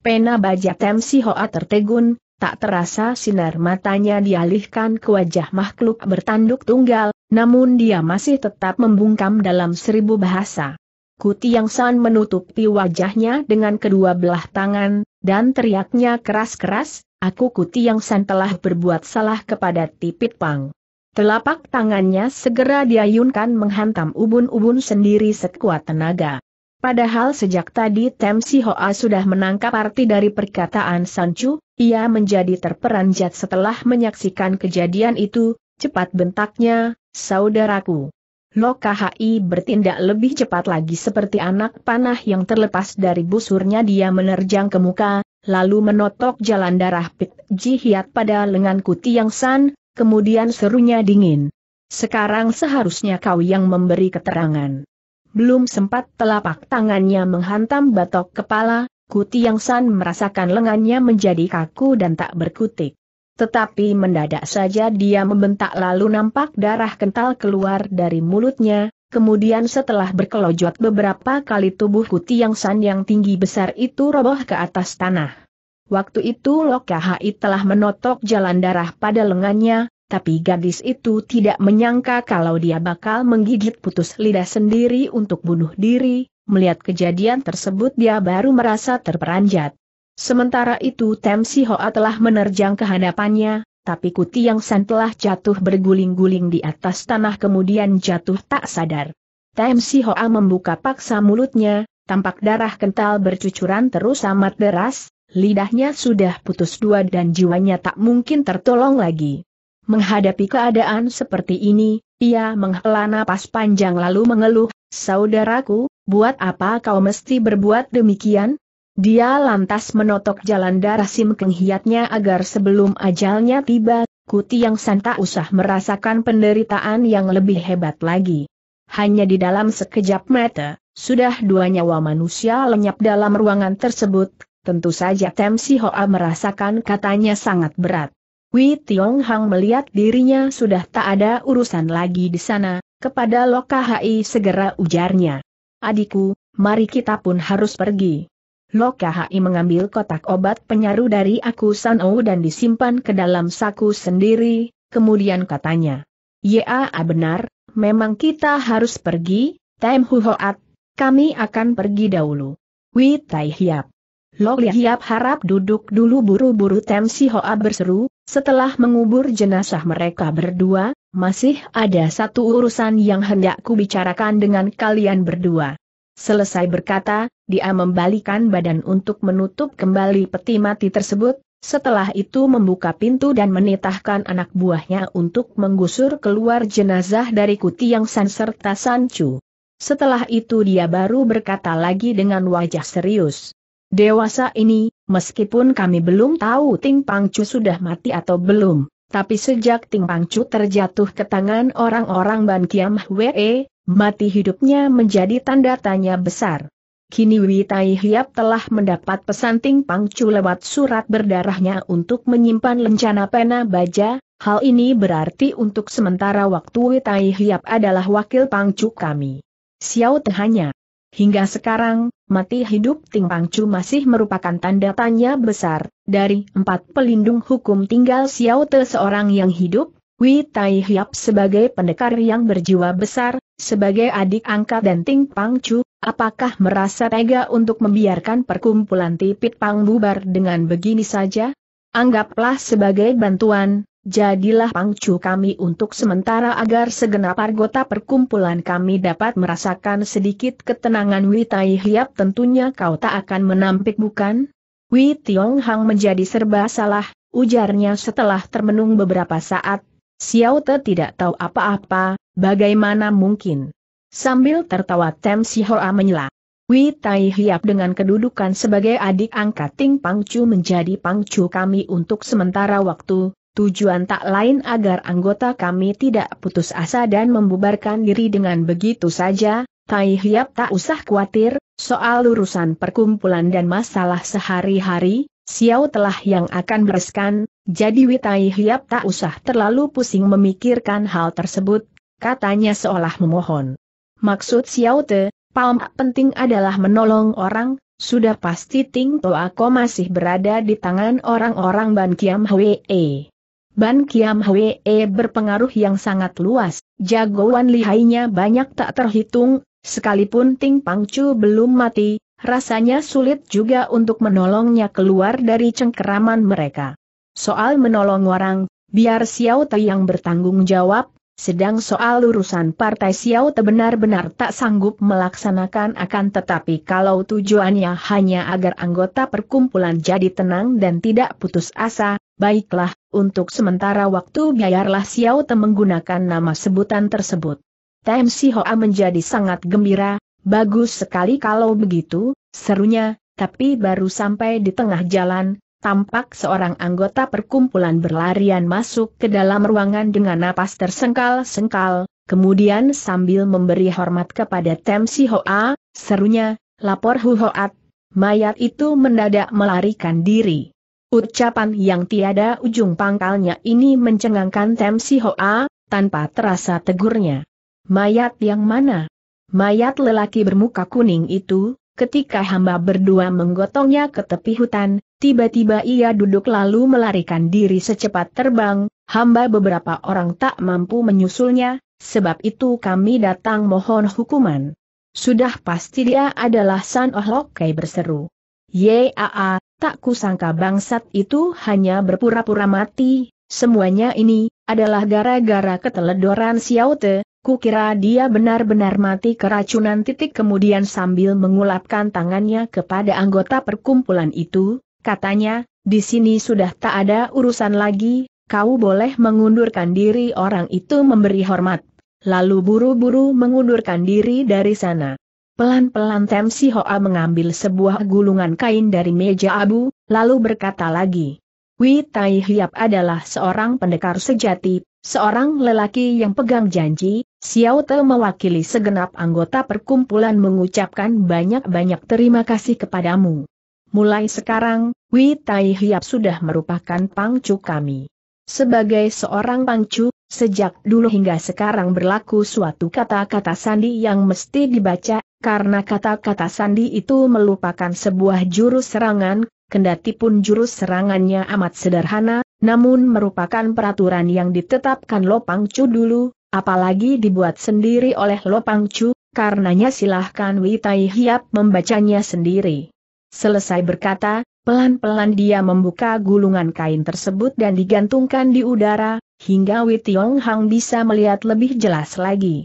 Pena baja Tem Si Hoa tertegun, tak terasa sinar matanya dialihkan ke wajah makhluk bertanduk tunggal, namun dia masih tetap membungkam dalam seribu bahasa. Kuti Yang San menutupi wajahnya dengan kedua belah tangan, dan teriaknya keras-keras, aku Kuti Yang San telah berbuat salah kepada Tipit Pang. Telapak tangannya segera diayunkan menghantam ubun-ubun sendiri sekuat tenaga. Padahal sejak tadi Tem Si Hoa sudah menangkap arti dari perkataan Sanchu, ia menjadi terperanjat setelah menyaksikan kejadian itu, cepat bentaknya, saudaraku. Lokahi bertindak lebih cepat lagi seperti anak panah yang terlepas dari busurnya dia menerjang ke muka, lalu menotok jalan darah Pit Jihiat pada lengan Kuti yang san, kemudian serunya dingin. Sekarang seharusnya kau yang memberi keterangan. Belum sempat telapak tangannya menghantam batok kepala, Kuti yang san merasakan lengannya menjadi kaku dan tak berkutik. Tetapi mendadak saja dia membentak lalu nampak darah kental keluar dari mulutnya, kemudian setelah berkelojot beberapa kali tubuh Kuti yang san yang tinggi besar itu roboh ke atas tanah. Waktu itu Lokahai telah menotok jalan darah pada lengannya, tapi gadis itu tidak menyangka kalau dia bakal menggigit putus lidah sendiri untuk bunuh diri, melihat kejadian tersebut dia baru merasa terperanjat. Sementara itu Tem Si Hoa telah menerjang ke hadapannya, tapi Kuti yang San telah jatuh berguling-guling di atas tanah kemudian jatuh tak sadar. Tem Si Hoa membuka paksa mulutnya, tampak darah kental bercucuran terus amat deras, lidahnya sudah putus dua dan jiwanya tak mungkin tertolong lagi. Menghadapi keadaan seperti ini, ia menghela napas panjang lalu mengeluh, Saudaraku, buat apa kau mesti berbuat demikian? Dia lantas menotok jalan darah Sim Kenghiatnya agar sebelum ajalnya tiba, Kuti yang santa usah merasakan penderitaan yang lebih hebat lagi. Hanya di dalam sekejap mata, sudah dua nyawa manusia lenyap dalam ruangan tersebut, tentu saja Tem Si Hoa merasakan katanya sangat berat. Wei Tiong Hang melihat dirinya sudah tak ada urusan lagi di sana, kepada Lokahai segera ujarnya. Adikku, mari kita pun harus pergi. Lokahai mengambil kotak obat penyaru dari aku Sanou dan disimpan ke dalam saku sendiri, kemudian katanya. Ya benar, memang kita harus pergi, Time Huhoat, kami akan pergi dahulu. Wei Tai Hiap. Lo Hiap harap duduk dulu buru-buru Tem Si Hoa berseru, setelah mengubur jenazah mereka berdua, masih ada satu urusan yang hendak ku bicarakan dengan kalian berdua. Selesai berkata, dia membalikan badan untuk menutup kembali peti mati tersebut, setelah itu membuka pintu dan menitahkan anak buahnya untuk menggusur keluar jenazah dari kuti yang San serta Sancu. Setelah itu dia baru berkata lagi dengan wajah serius. Dewasa ini, meskipun kami belum tahu Ting Pangcu sudah mati atau belum, tapi sejak Ting Pangcu terjatuh ke tangan orang-orang Ban Kiam Hwee, mati hidupnya menjadi tanda tanya besar. Kini Witai Hiap telah mendapat pesan Ting Pangcu lewat surat berdarahnya untuk menyimpan lencana pena baja, hal ini berarti untuk sementara waktu Witai Hiap adalah wakil Pangcu kami. Xiao hanya. Hingga sekarang, mati hidup Ting Pangcu masih merupakan tanda tanya besar, dari empat pelindung hukum tinggal Xiao Te seorang yang hidup, Wi Tai Hiap sebagai pendekar yang berjiwa besar, sebagai adik angkat dan Ting Pangcu, Apakah merasa tega untuk membiarkan perkumpulan tipit pang bubar dengan begini saja? Anggaplah sebagai bantuan, jadilah pangcu kami untuk sementara agar segenap anggota perkumpulan kami dapat merasakan sedikit ketenangan Witai Hiap tentunya kau tak akan menampik bukan? Wi Tiong Hang menjadi serba salah, ujarnya setelah termenung beberapa saat. Xiao Te tidak tahu apa-apa, bagaimana mungkin? Sambil tertawa Tem Si Hoa menyela. Wi Tai Hiap dengan kedudukan sebagai adik angkat Ting Pangcu menjadi pangcu kami untuk sementara waktu, tujuan tak lain agar anggota kami tidak putus asa dan membubarkan diri dengan begitu saja, Tai Hiap tak usah khawatir, soal urusan perkumpulan dan masalah sehari-hari, Xiao telah yang akan bereskan, jadi Witai Hiap tak usah terlalu pusing memikirkan hal tersebut, katanya seolah memohon. Maksud Xiao Te, palm penting adalah menolong orang, sudah pasti Ting Toako masih berada di tangan orang-orang Ban Kiam Hwee. Ban Kiam Hwee berpengaruh yang sangat luas, jagoan lihainya banyak tak terhitung, sekalipun Ting Pangcu belum mati, rasanya sulit juga untuk menolongnya keluar dari cengkeraman mereka. Soal menolong orang, biar Xiao Te yang bertanggung jawab, sedang soal urusan Partai Xiao benar-benar tak sanggup melaksanakan akan tetapi kalau tujuannya hanya agar anggota perkumpulan jadi tenang dan tidak putus asa, baiklah, untuk sementara waktu biarlah Xiao Te menggunakan nama sebutan tersebut. Tam Si Hoa menjadi sangat gembira, bagus sekali kalau begitu, serunya, tapi baru sampai di tengah jalan, tampak seorang anggota perkumpulan berlarian masuk ke dalam ruangan dengan napas tersengkal-sengkal, kemudian sambil memberi hormat kepada Tem Si Hoa, serunya, lapor Hu Hoat, mayat itu mendadak melarikan diri. Ucapan yang tiada ujung pangkalnya ini mencengangkan Tem Si Hoa, tanpa terasa tegurnya. Mayat yang mana? Mayat lelaki bermuka kuning itu, ketika hamba berdua menggotongnya ke tepi hutan, Tiba-tiba ia duduk lalu melarikan diri secepat terbang, hamba beberapa orang tak mampu menyusulnya, sebab itu kami datang mohon hukuman. Sudah pasti dia adalah San Ohlokai berseru. Yaa, tak kusangka bangsat itu hanya berpura-pura mati, semuanya ini, adalah gara-gara keteledoran Xiaote, kukira dia benar-benar mati keracunan titik kemudian sambil mengulapkan tangannya kepada anggota perkumpulan itu, katanya, di sini sudah tak ada urusan lagi, kau boleh mengundurkan diri orang itu memberi hormat. Lalu buru-buru mengundurkan diri dari sana. Pelan-pelan Tem Si Hoa mengambil sebuah gulungan kain dari meja abu, lalu berkata lagi. Wi Tai Hiap adalah seorang pendekar sejati, seorang lelaki yang pegang janji, Xiao Te mewakili segenap anggota perkumpulan mengucapkan banyak-banyak terima kasih kepadamu. Mulai sekarang, Wi Tai Hiap sudah merupakan pangcu kami. Sebagai seorang pangcu, sejak dulu hingga sekarang berlaku suatu kata-kata sandi yang mesti dibaca, karena kata-kata sandi itu melupakan sebuah jurus serangan, kendati pun jurus serangannya amat sederhana, namun merupakan peraturan yang ditetapkan Lo Pangcu dulu, apalagi dibuat sendiri oleh Lo Pangcu, karenanya silahkan Wei Tai Hiap membacanya sendiri. Selesai berkata, pelan-pelan dia membuka gulungan kain tersebut dan digantungkan di udara, hingga Wei Tiong Hang bisa melihat lebih jelas lagi.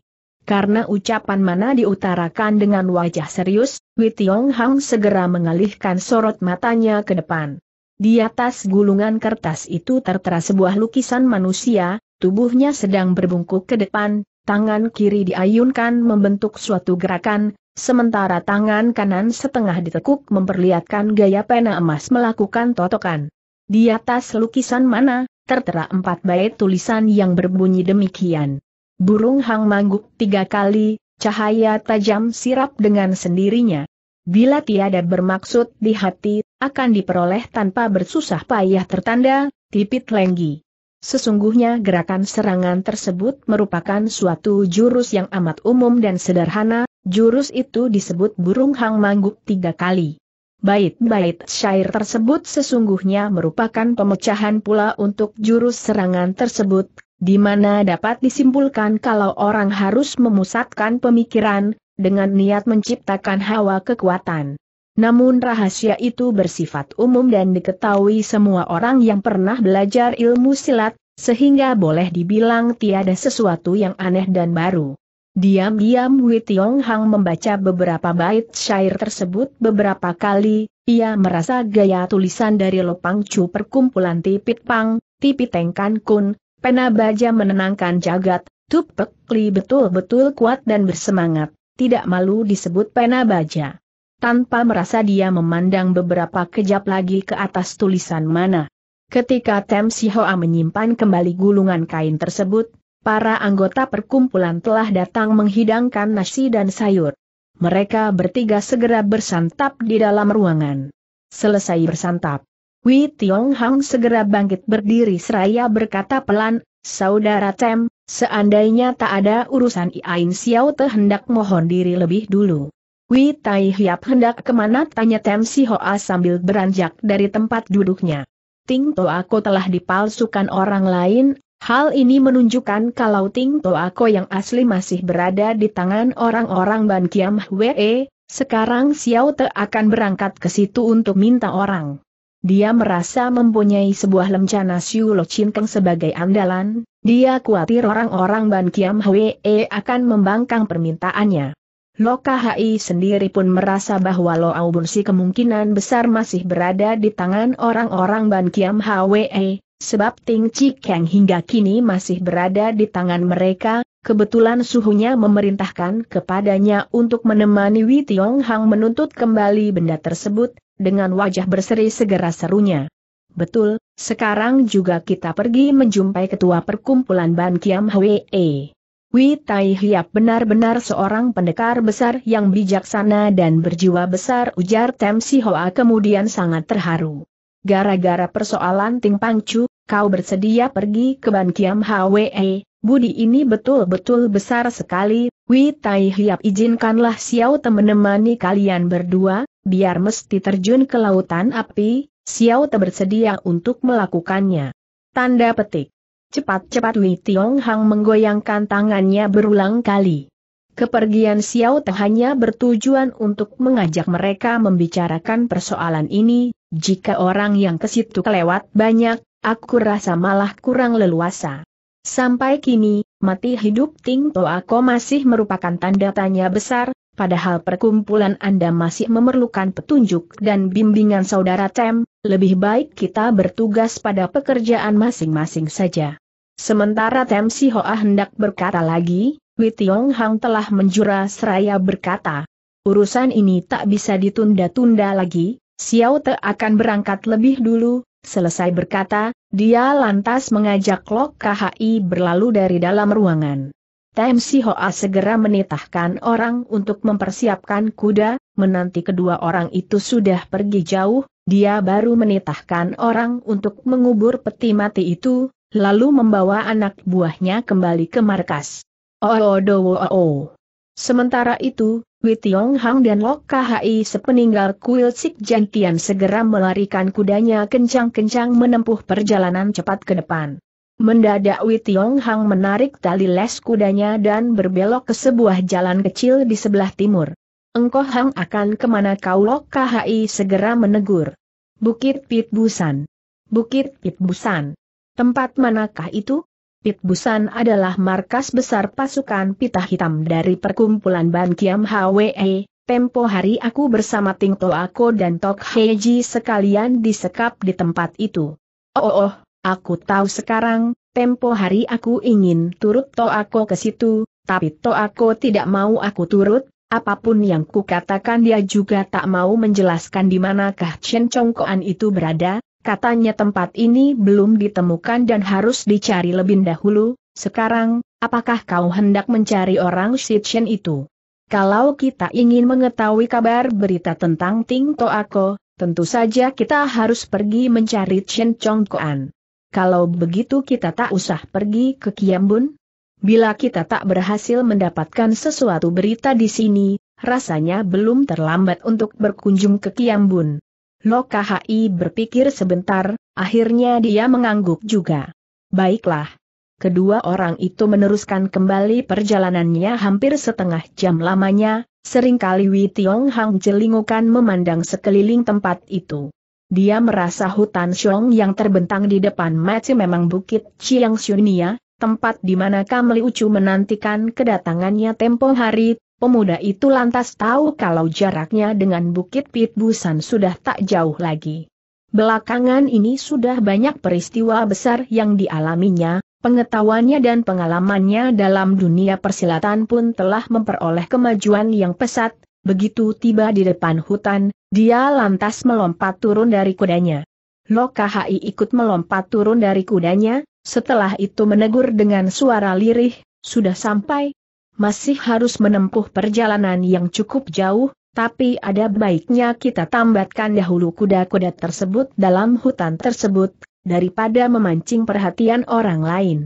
Karena ucapan mana diutarakan dengan wajah serius, Wei Tiong Hang segera mengalihkan sorot matanya ke depan. Di atas gulungan kertas itu tertera sebuah lukisan manusia, tubuhnya sedang berbungkuk ke depan, tangan kiri diayunkan membentuk suatu gerakan, sementara tangan kanan setengah ditekuk memperlihatkan gaya pena emas melakukan totokan. Di atas lukisan mana, tertera empat bait tulisan yang berbunyi demikian. Burung hang mangguk tiga kali, cahaya tajam sirap dengan sendirinya. Bila tiada bermaksud di hati, akan diperoleh tanpa bersusah payah tertanda, tipit lenggi. Sesungguhnya gerakan serangan tersebut merupakan suatu jurus yang amat umum dan sederhana, jurus itu disebut burung hang mangguk tiga kali. Bait-bait syair tersebut sesungguhnya merupakan pemecahan pula untuk jurus serangan tersebut, di mana dapat disimpulkan kalau orang harus memusatkan pemikiran, dengan niat menciptakan hawa kekuatan. Namun rahasia itu bersifat umum dan diketahui semua orang yang pernah belajar ilmu silat, sehingga boleh dibilang tiada sesuatu yang aneh dan baru. Diam-diam Wei Tiong Hang membaca beberapa bait syair tersebut beberapa kali, ia merasa gaya tulisan dari Lopang Chu perkumpulan Tipit Pang, Tipit Tengkan Kun, pena baja menenangkan jagat, Tup Pek Li betul-betul kuat dan bersemangat, tidak malu disebut pena baja tanpa merasa dia memandang beberapa kejap lagi ke atas tulisan mana. Ketika Tem Si Hoa menyimpan kembali gulungan kain tersebut, para anggota perkumpulan telah datang menghidangkan nasi dan sayur. Mereka bertiga segera bersantap di dalam ruangan. Selesai bersantap, Wei Tiong Hang segera bangkit berdiri seraya berkata pelan, Saudara Tem, seandainya tak ada urusan Iain Xiao Te hendak mohon diri lebih dulu. Wei Tai Hiap hendak ke mana tanya Tem Si Hoa sambil beranjak dari tempat duduknya. Ting To Ako telah dipalsukan orang lain, hal ini menunjukkan kalau Ting To Ako yang asli masih berada di tangan orang-orang Ban Kiam Hwee, sekarang Xiao Te akan berangkat ke situ untuk minta orang. Dia merasa mempunyai sebuah lencana Siu Lo Chin sebagai andalan, dia khawatir orang-orang Ban Kiam Hwee akan membangkang permintaannya. Lo KHI sendiri pun merasa bahwa Lo Aubunsi kemungkinan besar masih berada di tangan orang-orang Ban Kiam HWE, sebab Ting Chi hingga kini masih berada di tangan mereka, kebetulan suhunya memerintahkan kepadanya untuk menemani Wi Tiong Hang menuntut kembali benda tersebut, dengan wajah berseri segera serunya. Betul, sekarang juga kita pergi menjumpai ketua perkumpulan Ban Kiam HWE. Wei Tai Hiap benar-benar seorang pendekar besar yang bijaksana dan berjiwa besar ujar Tem Si Hoa kemudian sangat terharu. Gara-gara persoalan Ting Pangcu, kau bersedia pergi ke Ban Kiam Hwe, budi ini betul-betul besar sekali, Wei Tai Hiap izinkanlah Xiao Te menemani kalian berdua, biar mesti terjun ke lautan api, Xiao Te bersedia untuk melakukannya. Tanda petik. Cepat-cepat Wei Tiong Hang menggoyangkan tangannya berulang kali. Kepergian Xiao Teng hanya bertujuan untuk mengajak mereka membicarakan persoalan ini, jika orang yang ke situ kelewat banyak, aku rasa malah kurang leluasa. Sampai kini, mati hidup Ting Toako masih merupakan tanda tanya besar, padahal perkumpulan Anda masih memerlukan petunjuk dan bimbingan saudara Tem, lebih baik kita bertugas pada pekerjaan masing-masing saja. Sementara Tem Si Hoa hendak berkata lagi, Wei Tiong Hang telah menjura seraya berkata, urusan ini tak bisa ditunda-tunda lagi, Xiao Te akan berangkat lebih dulu, selesai berkata, dia lantas mengajak Lok KHI berlalu dari dalam ruangan. Tem Si Hoa segera menitahkan orang untuk mempersiapkan kuda, menanti kedua orang itu sudah pergi jauh, dia baru menitahkan orang untuk mengubur peti mati itu, lalu membawa anak buahnya kembali ke markas. Oh, oh, oh, Sementara itu, Witiong Hang dan Lok KHI sepeninggal Kuil Sik Jantian segera melarikan kudanya kencang-kencang menempuh perjalanan cepat ke depan. Mendadak Witiong Hang menarik tali les kudanya dan berbelok ke sebuah jalan kecil di sebelah timur. Engkau Hang akan ke mana kau Lok KHI segera menegur. Bukit Pit Busan. Bukit Pit Busan. Tempat manakah itu? Pit Busan adalah markas besar pasukan pita hitam dari perkumpulan Ban Kiam HWE. Tempo hari aku bersama Ting To Ako dan Tok Heji sekalian disekap di tempat itu. Oh, oh, oh Aku tahu sekarang, tempo hari aku ingin turut Toako ke situ, tapi Toako tidak mau aku turut, apa pun yang kukatakan dia juga tak mau menjelaskan di manakah Chen Chongkoan itu berada, katanya tempat ini belum ditemukan dan harus dicari lebih dahulu, sekarang, apakah kau hendak mencari orang si Chen itu? Kalau kita ingin mengetahui kabar berita tentang Ting Toako, tentu saja kita harus pergi mencari Chen Chongkoan. Kalau begitu kita tak usah pergi ke Kiambun? Bila kita tak berhasil mendapatkan sesuatu berita di sini, rasanya belum terlambat untuk berkunjung ke Kiambun. Loka HI berpikir sebentar, akhirnya dia mengangguk juga. Baiklah. Kedua orang itu meneruskan kembali perjalanannya hampir setengah jam lamanya, sering kali Wi Tiong Hang jelingukan memandang sekeliling tempat itu. Dia merasa hutan Xiong yang terbentang di depan mati memang bukit Chiang Xunia, tempat di mana Kamli Ucu menantikan kedatangannya tempo hari, pemuda itu lantas tahu kalau jaraknya dengan Bukit Pit Busan sudah tak jauh lagi. Belakangan ini sudah banyak peristiwa besar yang dialaminya, pengetahuannya dan pengalamannya dalam dunia persilatan pun telah memperoleh kemajuan yang pesat, begitu tiba di depan hutan, dia lantas melompat turun dari kudanya. Lokahi ikut melompat turun dari kudanya, setelah itu menegur dengan suara lirih, sudah sampai. Masih harus menempuh perjalanan yang cukup jauh, tapi ada baiknya kita tambatkan dahulu kuda-kuda tersebut dalam hutan tersebut, daripada memancing perhatian orang lain.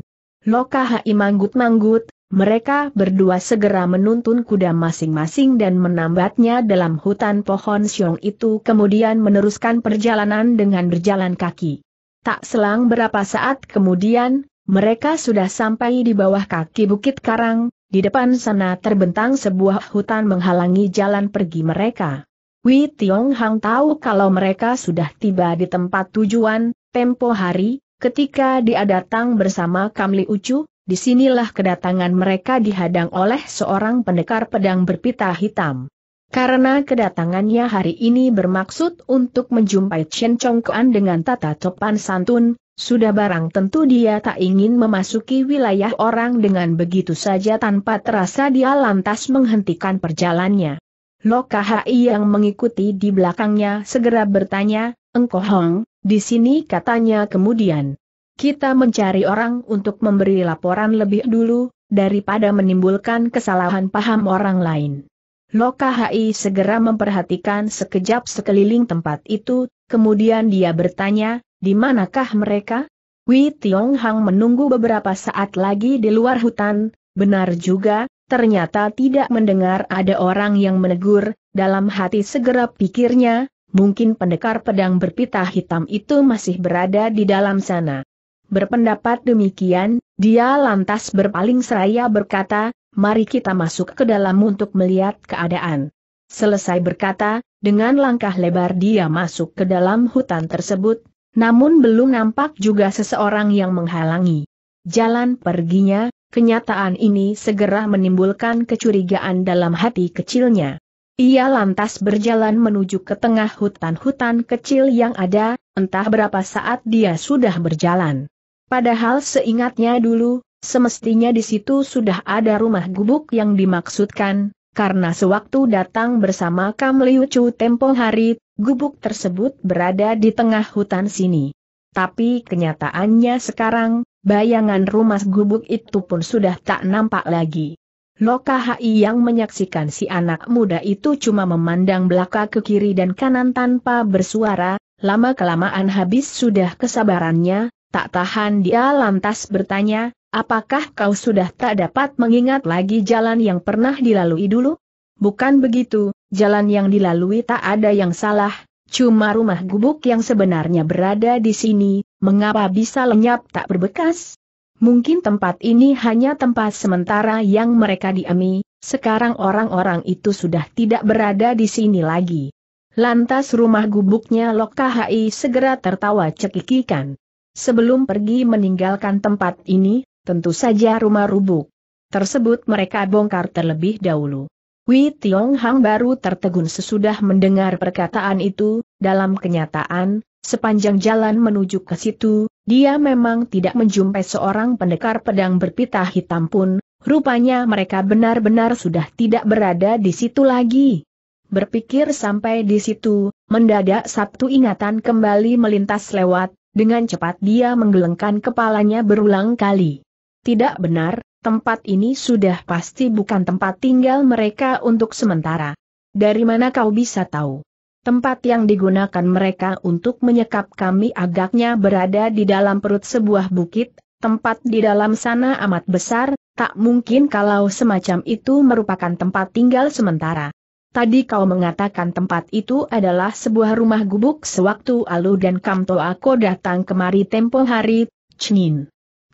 Lokahi manggut-manggut, mereka berdua segera menuntun kuda masing-masing dan menambatnya dalam hutan pohon siong itu kemudian meneruskan perjalanan dengan berjalan kaki. Tak selang berapa saat kemudian, mereka sudah sampai di bawah kaki Bukit Karang, di depan sana terbentang sebuah hutan menghalangi jalan pergi mereka. Wi Tiong Hang tahu kalau mereka sudah tiba di tempat tujuan, tempo hari, ketika dia datang bersama Kamli Ucu, di sinilah kedatangan mereka dihadang oleh seorang pendekar pedang berpita hitam. Karena kedatangannya hari ini bermaksud untuk menjumpai Chen Chongkuan dengan tata sopan santun, sudah barang tentu dia tak ingin memasuki wilayah orang dengan begitu saja tanpa terasa dia lantas menghentikan perjalannya. Loka HI yang mengikuti di belakangnya segera bertanya, Engkau Hong, di sini katanya kemudian. Kita mencari orang untuk memberi laporan lebih dulu, daripada menimbulkan kesalahan paham orang lain. Loka HI segera memperhatikan sekejap sekeliling tempat itu, kemudian dia bertanya, di manakah mereka? Wi Tiong Hang menunggu beberapa saat lagi di luar hutan, benar juga, ternyata tidak mendengar ada orang yang menegur, dalam hati segera pikirnya, mungkin pendekar pedang berpita hitam itu masih berada di dalam sana. Berpendapat demikian, dia lantas berpaling seraya berkata, mari kita masuk ke dalam untuk melihat keadaan. Selesai berkata, dengan langkah lebar dia masuk ke dalam hutan tersebut, namun belum nampak juga seseorang yang menghalangi. Jalan perginya, kenyataan ini segera menimbulkan kecurigaan dalam hati kecilnya. Ia lantas berjalan menuju ke tengah hutan-hutan kecil yang ada, entah berapa saat dia sudah berjalan. Padahal seingatnya dulu, semestinya di situ sudah ada rumah gubuk yang dimaksudkan, karena sewaktu datang bersama Kam Liu Chu tempo hari, gubuk tersebut berada di tengah hutan sini. Tapi kenyataannya sekarang, bayangan rumah gubuk itu pun sudah tak nampak lagi. Loka HI yang menyaksikan si anak muda itu cuma memandang belakang ke kiri dan kanan tanpa bersuara, lama-kelamaan habis sudah kesabarannya, Tak tahan dia lantas bertanya, apakah kau sudah tak dapat mengingat lagi jalan yang pernah dilalui dulu? Bukan begitu, jalan yang dilalui tak ada yang salah, cuma rumah gubuk yang sebenarnya berada di sini, mengapa bisa lenyap tak berbekas? Mungkin tempat ini hanya tempat sementara yang mereka diami, sekarang orang-orang itu sudah tidak berada di sini lagi. Lantas rumah gubuknya Lok KHI segera tertawa cekikikan. Sebelum pergi meninggalkan tempat ini, tentu saja rumah rubuk. Tersebut mereka bongkar terlebih dahulu. Wei Tiong Hang baru tertegun sesudah mendengar perkataan itu, dalam kenyataan, sepanjang jalan menuju ke situ, dia memang tidak menjumpai seorang pendekar pedang berpita hitam pun, rupanya mereka benar-benar sudah tidak berada di situ lagi. Berpikir sampai di situ, mendadak satu ingatan kembali melintas lewat, dengan cepat dia menggelengkan kepalanya berulang kali. Tidak benar, tempat ini sudah pasti bukan tempat tinggal mereka untuk sementara. Dari mana kau bisa tahu? Tempat yang digunakan mereka untuk menyekap kami agaknya berada di dalam perut sebuah bukit, tempat di dalam sana amat besar, tak mungkin kalau semacam itu merupakan tempat tinggal sementara. Tadi kau mengatakan tempat itu adalah sebuah rumah gubuk sewaktu Alu dan Kamto aku datang kemari tempo hari, Chnin.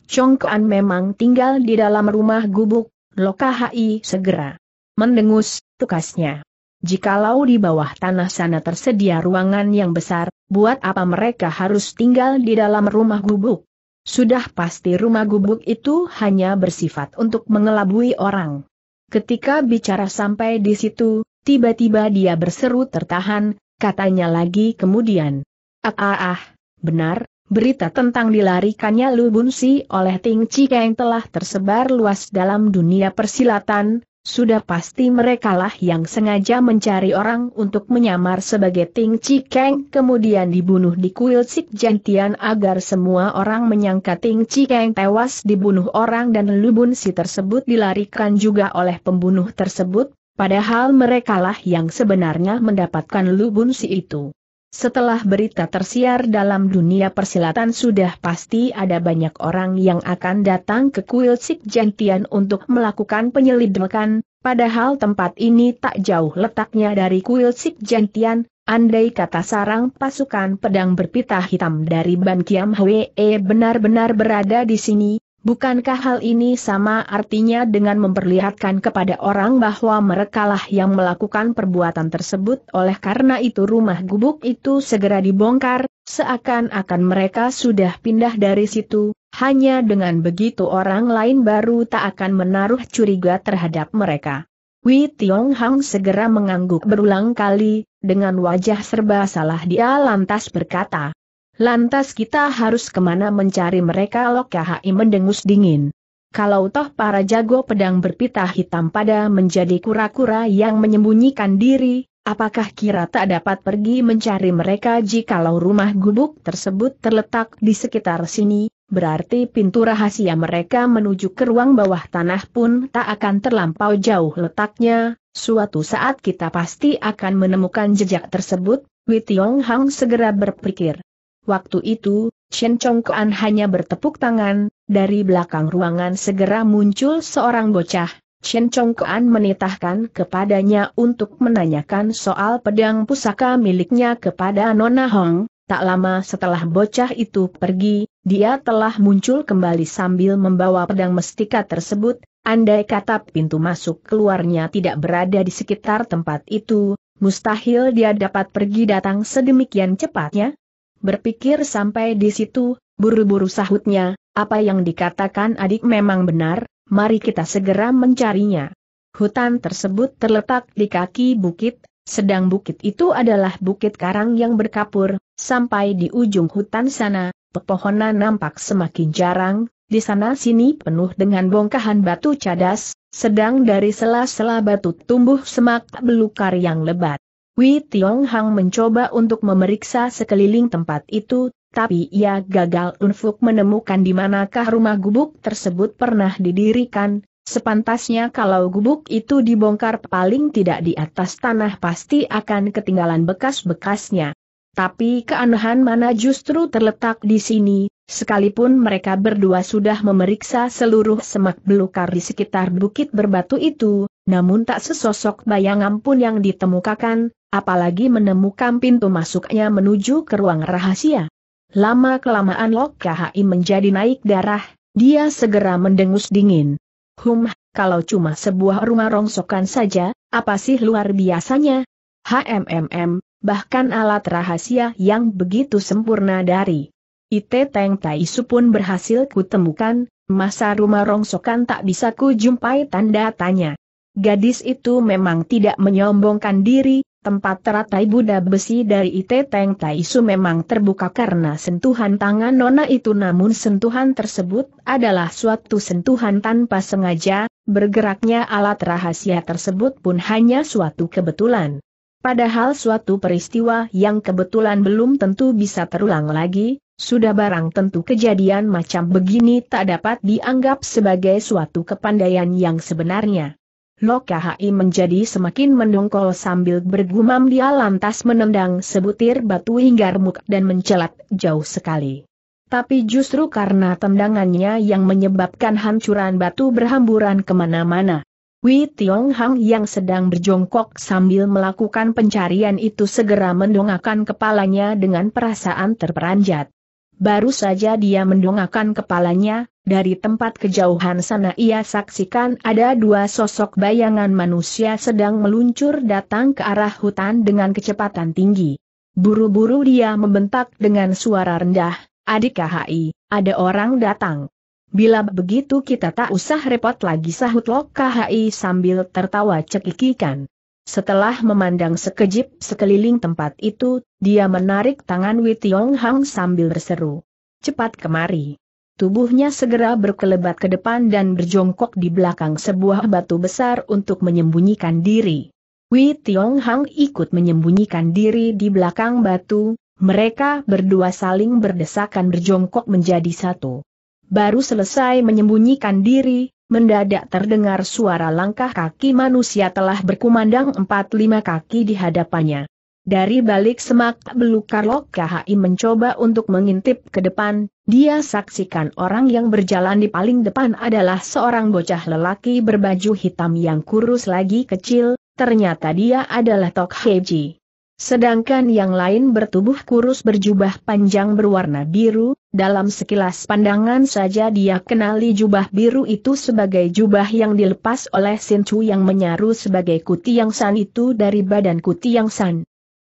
Chongkoan memang tinggal di dalam rumah gubuk, Lokahai segera mendengus tukasnya. Jikalau di bawah tanah sana tersedia ruangan yang besar, buat apa mereka harus tinggal di dalam rumah gubuk? Sudah pasti rumah gubuk itu hanya bersifat untuk mengelabui orang. Ketika bicara sampai di situ, tiba-tiba dia berseru tertahan, katanya lagi kemudian. Ah ah ah, benar, berita tentang dilarikannya Lu Bunsi oleh Ting Cikeng telah tersebar luas dalam dunia persilatan, sudah pasti merekalah yang sengaja mencari orang untuk menyamar sebagai Ting Cikeng kemudian dibunuh di kuil Sik Jantian agar semua orang menyangka Ting Cikeng tewas dibunuh orang dan Lubun si tersebut dilarikan juga oleh pembunuh tersebut, padahal merekalah yang sebenarnya mendapatkan Lubun si itu. Setelah berita tersiar dalam dunia persilatan sudah pasti ada banyak orang yang akan datang ke kuil Sik Jantian untuk melakukan penyelidikan, padahal tempat ini tak jauh letaknya dari kuil Sik Jantian, andai kata sarang pasukan pedang berpita hitam dari Ban Kiam Hwe benar-benar berada di sini, Bukankah hal ini sama artinya dengan memperlihatkan kepada orang bahwa merekalah yang melakukan perbuatan tersebut oleh karena itu rumah gubuk itu segera dibongkar, seakan-akan mereka sudah pindah dari situ, hanya dengan begitu orang lain baru tak akan menaruh curiga terhadap mereka. Wei Tiong Hang segera mengangguk berulang kali, dengan wajah serba salah dia lantas berkata, Lantas kita harus ke mana mencari mereka Lok KHI mendengus dingin. Kalau toh para jago pedang berpita hitam pada menjadi kura-kura yang menyembunyikan diri, apakah kira tak dapat pergi mencari mereka jikalau rumah gubuk tersebut terletak di sekitar sini, berarti pintu rahasia mereka menuju ke ruang bawah tanah pun tak akan terlampau jauh letaknya, suatu saat kita pasti akan menemukan jejak tersebut, Witiong Hang segera berpikir. Waktu itu, Chen Chong Kuan hanya bertepuk tangan, dari belakang ruangan segera muncul seorang bocah. Chen Chong Kuan menitahkan kepadanya untuk menanyakan soal pedang pusaka miliknya kepada Nona Hong. Tak lama setelah bocah itu pergi, dia telah muncul kembali sambil membawa pedang mestika tersebut. Andai kata pintu masuk keluarnya tidak berada di sekitar tempat itu, mustahil dia dapat pergi datang sedemikian cepatnya. Berpikir sampai di situ, buru-buru sahutnya, apa yang dikatakan adik memang benar, mari kita segera mencarinya. Hutan tersebut terletak di kaki bukit, sedang bukit itu adalah bukit karang yang berkapur, sampai di ujung hutan sana, pepohonan nampak semakin jarang, di sana sini penuh dengan bongkahan batu cadas, sedang dari sela-sela batu tumbuh semak belukar yang lebat. Wei Tiong Hang mencoba untuk memeriksa sekeliling tempat itu, tapi ia gagal untuk menemukan di manakah rumah gubuk tersebut pernah didirikan. Sepantasnya kalau gubuk itu dibongkar paling tidak di atas tanah pasti akan ketinggalan bekas-bekasnya. Tapi keanehan mana justru terletak di sini, sekalipun mereka berdua sudah memeriksa seluruh semak belukar di sekitar bukit berbatu itu, namun tak sesosok bayangan pun yang ditemukakan, apalagi menemukan pintu masuknya menuju ke ruang rahasia. Lama-kelamaan Lok KHI menjadi naik darah, dia segera mendengus dingin. Hum, kalau cuma sebuah rumah rongsokan saja, apa sih luar biasanya? HMMM, bahkan alat rahasia yang begitu sempurna dari Ite Teng Taisu pun berhasil kutemukan, masa rumah rongsokan tak bisa ku jumpai tanda tanya. Gadis itu memang tidak menyombongkan diri, tempat teratai Buddha besi dari Ite Teng Taisu memang terbuka karena sentuhan tangan nona itu namun sentuhan tersebut adalah suatu sentuhan tanpa sengaja, bergeraknya alat rahasia tersebut pun hanya suatu kebetulan. Padahal suatu peristiwa yang kebetulan belum tentu bisa terulang lagi, sudah barang tentu kejadian macam begini tak dapat dianggap sebagai suatu kepandaian yang sebenarnya. Lokai menjadi semakin mendongkol sambil bergumam dia lantas menendang sebutir batu hingga remuk dan mencelat jauh sekali. Tapi justru karena tendangannya yang menyebabkan hancuran batu berhamburan ke mana-mana. Wei Tiong Hang yang sedang berjongkok sambil melakukan pencarian itu segera mendongakkan kepalanya dengan perasaan terperanjat. Baru saja dia mendongakkan kepalanya, dari tempat kejauhan sana ia saksikan ada dua sosok bayangan manusia sedang meluncur datang ke arah hutan dengan kecepatan tinggi. Buru-buru dia membentak dengan suara rendah, adik KHI, ada orang datang. Bila begitu kita tak usah repot lagi sahut Lok KHI sambil tertawa cekikikan. Setelah memandang sekejip sekeliling tempat itu, dia menarik tangan Witiong Hang sambil berseru. Cepat kemari. Tubuhnya segera berkelebat ke depan dan berjongkok di belakang sebuah batu besar untuk menyembunyikan diri. Witiong Hang ikut menyembunyikan diri di belakang batu, mereka berdua saling berdesakan berjongkok menjadi satu. Baru selesai menyembunyikan diri, mendadak terdengar suara langkah kaki manusia telah berkumandang empat lima kaki di hadapannya. Dari balik semak belukar Lok KHI mencoba untuk mengintip ke depan, dia saksikan orang yang berjalan di paling depan adalah seorang bocah lelaki berbaju hitam yang kurus lagi kecil, ternyata dia adalah Tok Heji. Sedangkan yang lain bertubuh kurus berjubah panjang berwarna biru, dalam sekilas pandangan saja dia kenali jubah biru itu sebagai jubah yang dilepas oleh Sincu yang menyaru sebagai Kuti Yang San itu dari badan Kuti Yang San.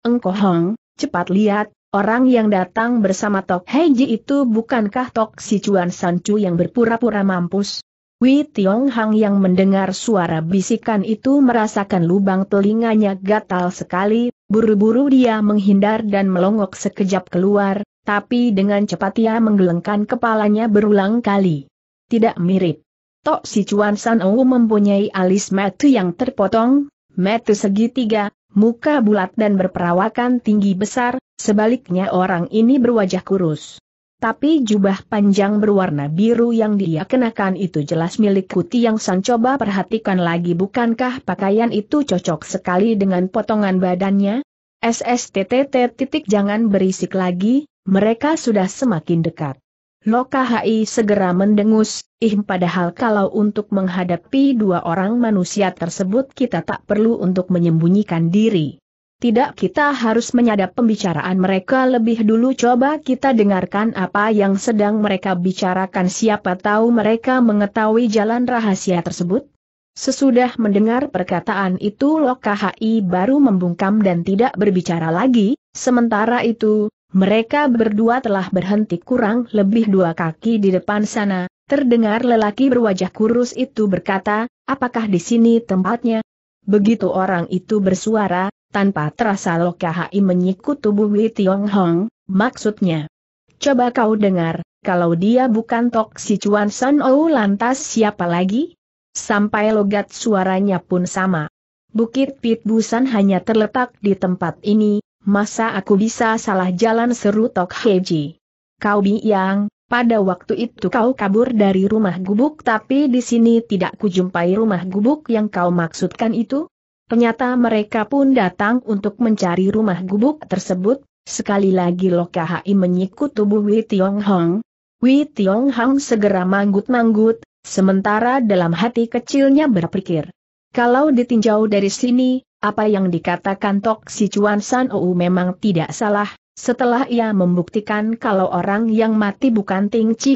Engkau Hong, cepat lihat, orang yang datang bersama Tok Heiji itu bukankah Tok Si Chuan Sancu yang berpura-pura mampus? Wei Tiong Hang yang mendengar suara bisikan itu merasakan lubang telinganya gatal sekali, buru-buru dia menghindar dan melongok sekejap keluar, tapi dengan cepat ia menggelengkan kepalanya berulang kali. Tidak mirip. Tok si Chuan San Ou mempunyai alis mata yang terpotong, mata segitiga, muka bulat dan berperawakan tinggi besar, sebaliknya orang ini berwajah kurus. Tapi jubah panjang berwarna biru yang dia kenakan itu jelas milik Kuti yang San coba perhatikan lagi bukankah pakaian itu cocok sekali dengan potongan badannya? SSTTT titik jangan berisik lagi, mereka sudah semakin dekat. Loka HI segera mendengus, ih padahal kalau untuk menghadapi dua orang manusia tersebut kita tak perlu untuk menyembunyikan diri. Tidak kita harus menyadap pembicaraan mereka lebih dulu coba kita dengarkan apa yang sedang mereka bicarakan siapa tahu mereka mengetahui jalan rahasia tersebut. Sesudah mendengar perkataan itu Loka HI baru membungkam dan tidak berbicara lagi, sementara itu, mereka berdua telah berhenti kurang lebih dua kaki di depan sana, terdengar lelaki berwajah kurus itu berkata, apakah di sini tempatnya? Begitu orang itu bersuara, tanpa terasa Lokahai menyikut tubuh Wei Tiong Hong, maksudnya. Coba kau dengar, kalau dia bukan Tok Si Chuan San Ou lantas siapa lagi? Sampai logat suaranya pun sama. Bukit Pit Busan hanya terletak di tempat ini, masa aku bisa salah jalan seru Tok Heji. Kau biang, pada waktu itu kau kabur dari rumah gubuk tapi di sini tidak kujumpai rumah gubuk yang kau maksudkan itu? Ternyata mereka pun datang untuk mencari rumah gubuk tersebut, sekali lagi Lokahai menyikut tubuh Wei Tiong Hong. Wei Tiong Hong segera manggut-manggut, sementara dalam hati kecilnya berpikir. Kalau ditinjau dari sini, apa yang dikatakan Tok Si Chuan San Ou memang tidak salah, setelah ia membuktikan kalau orang yang mati bukan Ting Chi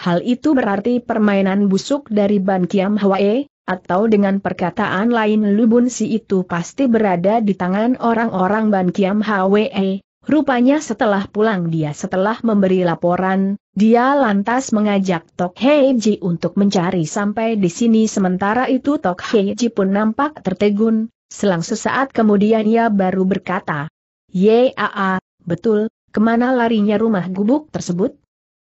Hal itu berarti permainan busuk dari Ban Kiam Hwae, atau dengan perkataan lain Lubun si itu pasti berada di tangan orang-orang Ban Kiam Hwae. Rupanya setelah pulang dia setelah memberi laporan, dia lantas mengajak Tok Heiji untuk mencari sampai di sini sementara itu Tok Heiji pun nampak tertegun, selang sesaat kemudian ia baru berkata, Yaa, betul, ke mana larinya rumah gubuk tersebut?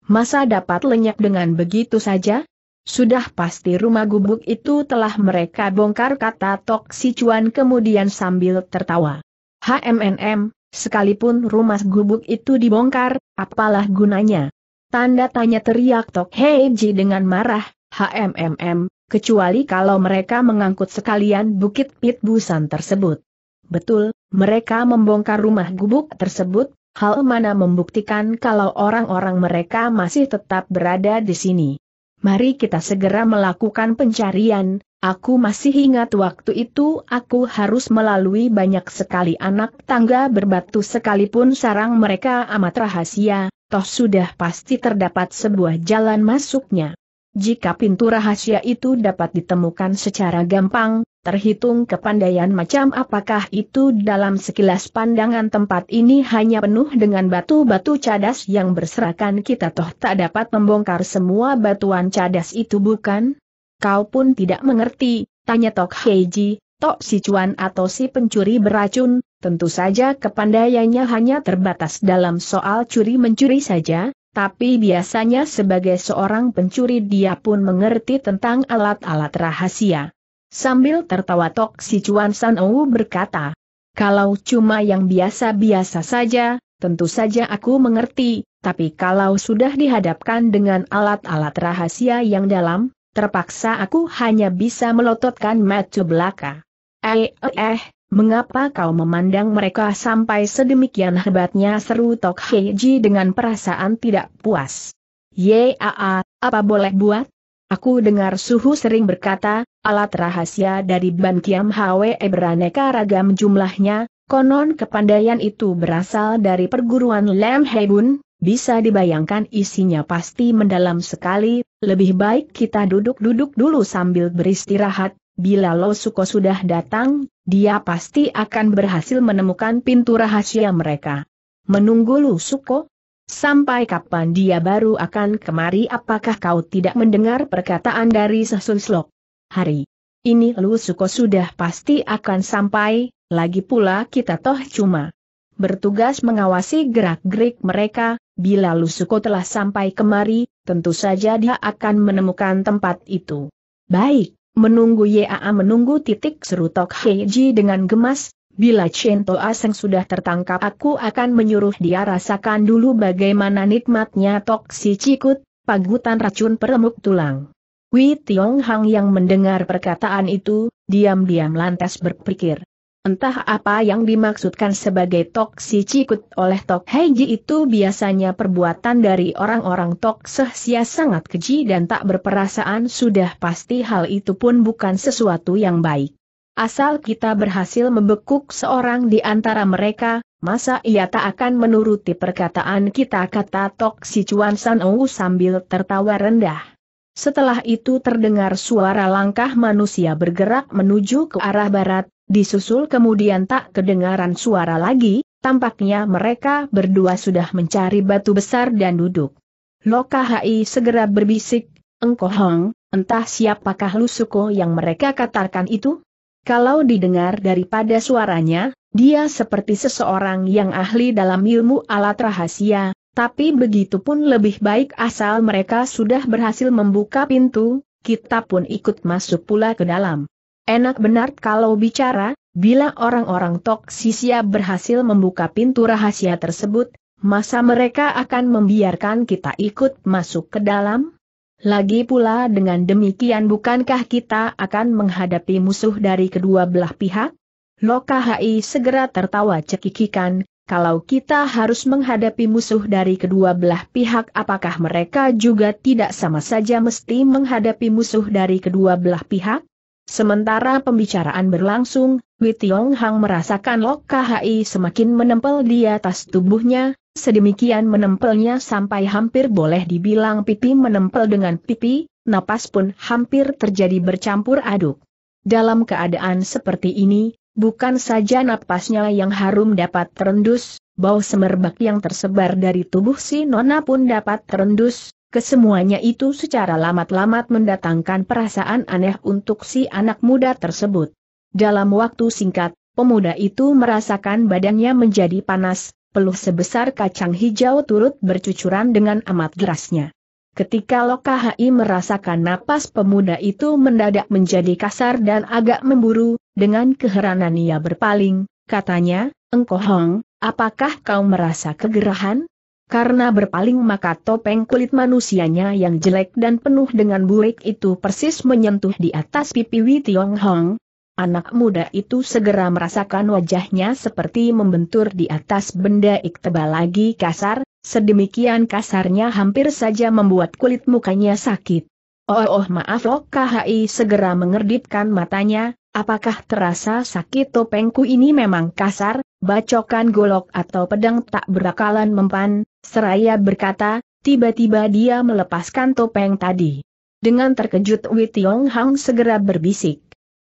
Masa dapat lenyap dengan begitu saja? Sudah pasti rumah gubuk itu telah mereka bongkar kata Tok Si Cuan kemudian sambil tertawa. HMNM, sekalipun rumah gubuk itu dibongkar, apalah gunanya? Tanda tanya teriak Tok Heiji dengan marah, HMMM, kecuali kalau mereka mengangkut sekalian bukit pit busan tersebut. Betul, mereka membongkar rumah gubuk tersebut, hal mana membuktikan kalau orang-orang mereka masih tetap berada di sini. Mari kita segera melakukan pencarian, aku masih ingat waktu itu aku harus melalui banyak sekali anak tangga berbatu sekalipun sarang mereka amat rahasia, toh sudah pasti terdapat sebuah jalan masuknya. Jika pintu rahasia itu dapat ditemukan secara gampang, terhitung kepandaian macam apakah itu dalam sekilas pandangan tempat ini hanya penuh dengan batu-batu cadas yang berserakan kita toh tak dapat membongkar semua batuan cadas itu bukan? Kau pun tidak mengerti, tanya Tok Heiji, Tok si cuan atau si pencuri beracun, tentu saja kepandaiannya hanya terbatas dalam soal curi-mencuri saja, tapi biasanya sebagai seorang pencuri dia pun mengerti tentang alat-alat rahasia. Sambil tertawa Tok si Cuan San Ou berkata, kalau cuma yang biasa-biasa saja, tentu saja aku mengerti, tapi kalau sudah dihadapkan dengan alat-alat rahasia yang dalam, terpaksa aku hanya bisa melototkan mata belaka. Eh, eh, eh, mengapa kau memandang mereka sampai sedemikian hebatnya seru Tok Heiji dengan perasaan tidak puas. Yaa, apa boleh buat? Aku dengar suhu sering berkata, alat rahasia dari Ban Kiam Hwe beraneka ragam jumlahnya, konon kepandaian itu berasal dari perguruan Lam Hebun, bisa dibayangkan isinya pasti mendalam sekali, lebih baik kita duduk-duduk dulu sambil beristirahat, bila Lo Suko sudah datang, dia pasti akan berhasil menemukan pintu rahasia mereka. Menunggu Lu Suko? Sampai kapan dia baru akan kemari apakah kau tidak mendengar perkataan dari Sesunslok? Hari ini Lu Suko sudah pasti akan sampai, lagi pula kita toh cuma bertugas mengawasi gerak-gerik mereka, bila Lu Suko telah sampai kemari, tentu saja dia akan menemukan tempat itu. Baik, menunggu Yaa menunggu titik seru Tok Heiji dengan gemas, Bila Cento Aseng sudah tertangkap aku akan menyuruh dia rasakan dulu bagaimana nikmatnya tok si cikut, pagutan racun peremuk tulang. Wei Tiong Hang yang mendengar perkataan itu, diam-diam lantas berpikir. Entah apa yang dimaksudkan sebagai tok si cikut oleh tok Heiji itu biasanya perbuatan dari orang-orang tok sehsia sangat keji dan tak berperasaan sudah pasti hal itu pun bukan sesuatu yang baik. Asal kita berhasil membekuk seorang di antara mereka, masa ia tak akan menuruti perkataan kita kata Tok Si Chuan San Ou sambil tertawa rendah. Setelah itu terdengar suara langkah manusia bergerak menuju ke arah barat, disusul kemudian tak kedengaran suara lagi, tampaknya mereka berdua sudah mencari batu besar dan duduk. Loka Hai segera berbisik, Engkau Hong, entah siapakah Lusuko yang mereka katakan itu? Kalau didengar daripada suaranya, dia seperti seseorang yang ahli dalam ilmu alat rahasia, tapi begitu pun lebih baik asal mereka sudah berhasil membuka pintu, kita pun ikut masuk pula ke dalam. Enak benar kalau bicara, bila orang-orang toksisia berhasil membuka pintu rahasia tersebut, masa mereka akan membiarkan kita ikut masuk ke dalam? Lagi pula dengan demikian bukankah kita akan menghadapi musuh dari kedua belah pihak? Loka Hai segera tertawa cekikikan, kalau kita harus menghadapi musuh dari kedua belah pihak apakah mereka juga tidak sama saja mesti menghadapi musuh dari kedua belah pihak? Sementara pembicaraan berlangsung, Witiong Hang merasakan Loka Hai semakin menempel di atas tubuhnya, sedemikian menempelnya sampai hampir boleh dibilang pipi menempel dengan pipi, napas pun hampir terjadi bercampur aduk. Dalam keadaan seperti ini, bukan saja napasnya yang harum dapat terendus, bau semerbak yang tersebar dari tubuh si Nona pun dapat terendus, kesemuanya itu secara lamat-lamat mendatangkan perasaan aneh untuk si anak muda tersebut. Dalam waktu singkat, pemuda itu merasakan badannya menjadi panas, peluh sebesar kacang hijau turut bercucuran dengan amat derasnya. Ketika Lokahi merasakan napas pemuda itu mendadak menjadi kasar dan agak memburu, dengan keheranan ia berpaling, katanya, Engkau Hong, apakah kau merasa kegerahan? Karena berpaling maka topeng kulit manusianya yang jelek dan penuh dengan burik itu persis menyentuh di atas pipi Wi Tiong Hong, Anak muda itu segera merasakan wajahnya seperti membentur di atas benda ik tebal lagi kasar, sedemikian kasarnya hampir saja membuat kulit mukanya sakit. Oh oh maaf loh KHI segera mengerdipkan matanya, apakah terasa sakit topengku ini memang kasar, bacokan golok atau pedang tak berakalan mempan, seraya berkata, tiba-tiba dia melepaskan topeng tadi. Dengan terkejut Witiong Hang segera berbisik.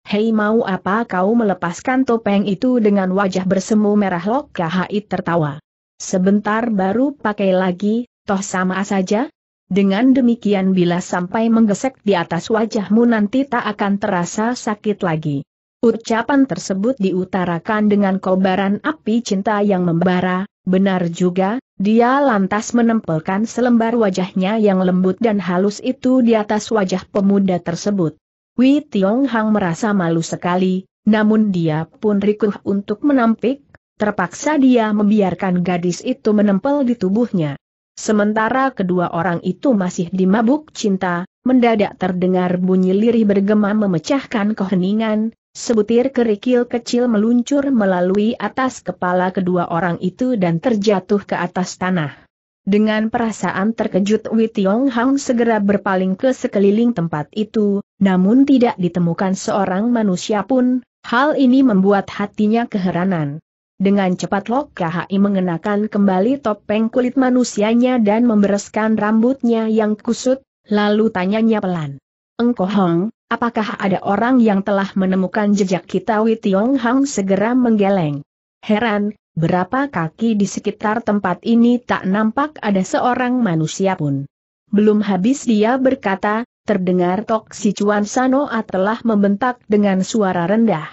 Hei mau apa kau melepaskan topeng itu dengan wajah bersemu merah Lok KHI tertawa. Sebentar baru pakai lagi, toh sama saja? Dengan demikian bila sampai menggesek di atas wajahmu nanti tak akan terasa sakit lagi. Ucapan tersebut diutarakan dengan kobaran api cinta yang membara, benar juga, dia lantas menempelkan selembar wajahnya yang lembut dan halus itu di atas wajah pemuda tersebut. Wei Tiong Hang merasa malu sekali, namun dia pun rikuh untuk menampik, terpaksa dia membiarkan gadis itu menempel di tubuhnya. Sementara kedua orang itu masih dimabuk cinta, mendadak terdengar bunyi lirih bergema memecahkan keheningan, sebutir kerikil kecil meluncur melalui atas kepala kedua orang itu dan terjatuh ke atas tanah. Dengan perasaan terkejut Wei Tiong Hang segera berpaling ke sekeliling tempat itu, namun tidak ditemukan seorang manusia pun, hal ini membuat hatinya keheranan. Dengan cepat Lok KHI mengenakan kembali topeng kulit manusianya dan membereskan rambutnya yang kusut, lalu tanyanya pelan. Engkau Hong, apakah ada orang yang telah menemukan jejak kita Wei Tiong Hang segera menggeleng. Heran, Berapa kaki di sekitar tempat ini tak nampak ada seorang manusia pun. Belum habis dia berkata, terdengar Tok Si Chuan Sanoa telah membentak dengan suara rendah.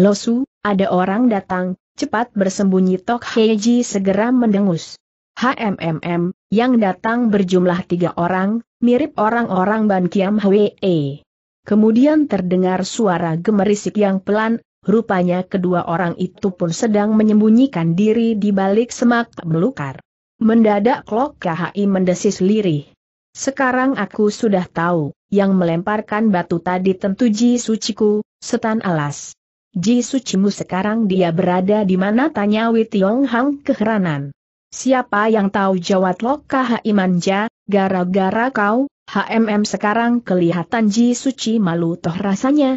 Losu, ada orang datang, cepat bersembunyi Tok Heiji segera mendengus. HMMM, yang datang berjumlah tiga orang, mirip orang-orang Ban Kiam Hwee. Kemudian terdengar suara gemerisik yang pelan, Rupanya kedua orang itu pun sedang menyembunyikan diri di balik semak belukar. Mendadak Klok KHI mendesis lirih. Sekarang aku sudah tahu, yang melemparkan batu tadi tentu Ji Suciku, setan alas. Ji Sucimu sekarang dia berada di mana tanya Witiong Hang keheranan. Siapa yang tahu jawab Lok KHI manja, gara-gara kau, HMM sekarang kelihatan Ji Suci malu toh rasanya,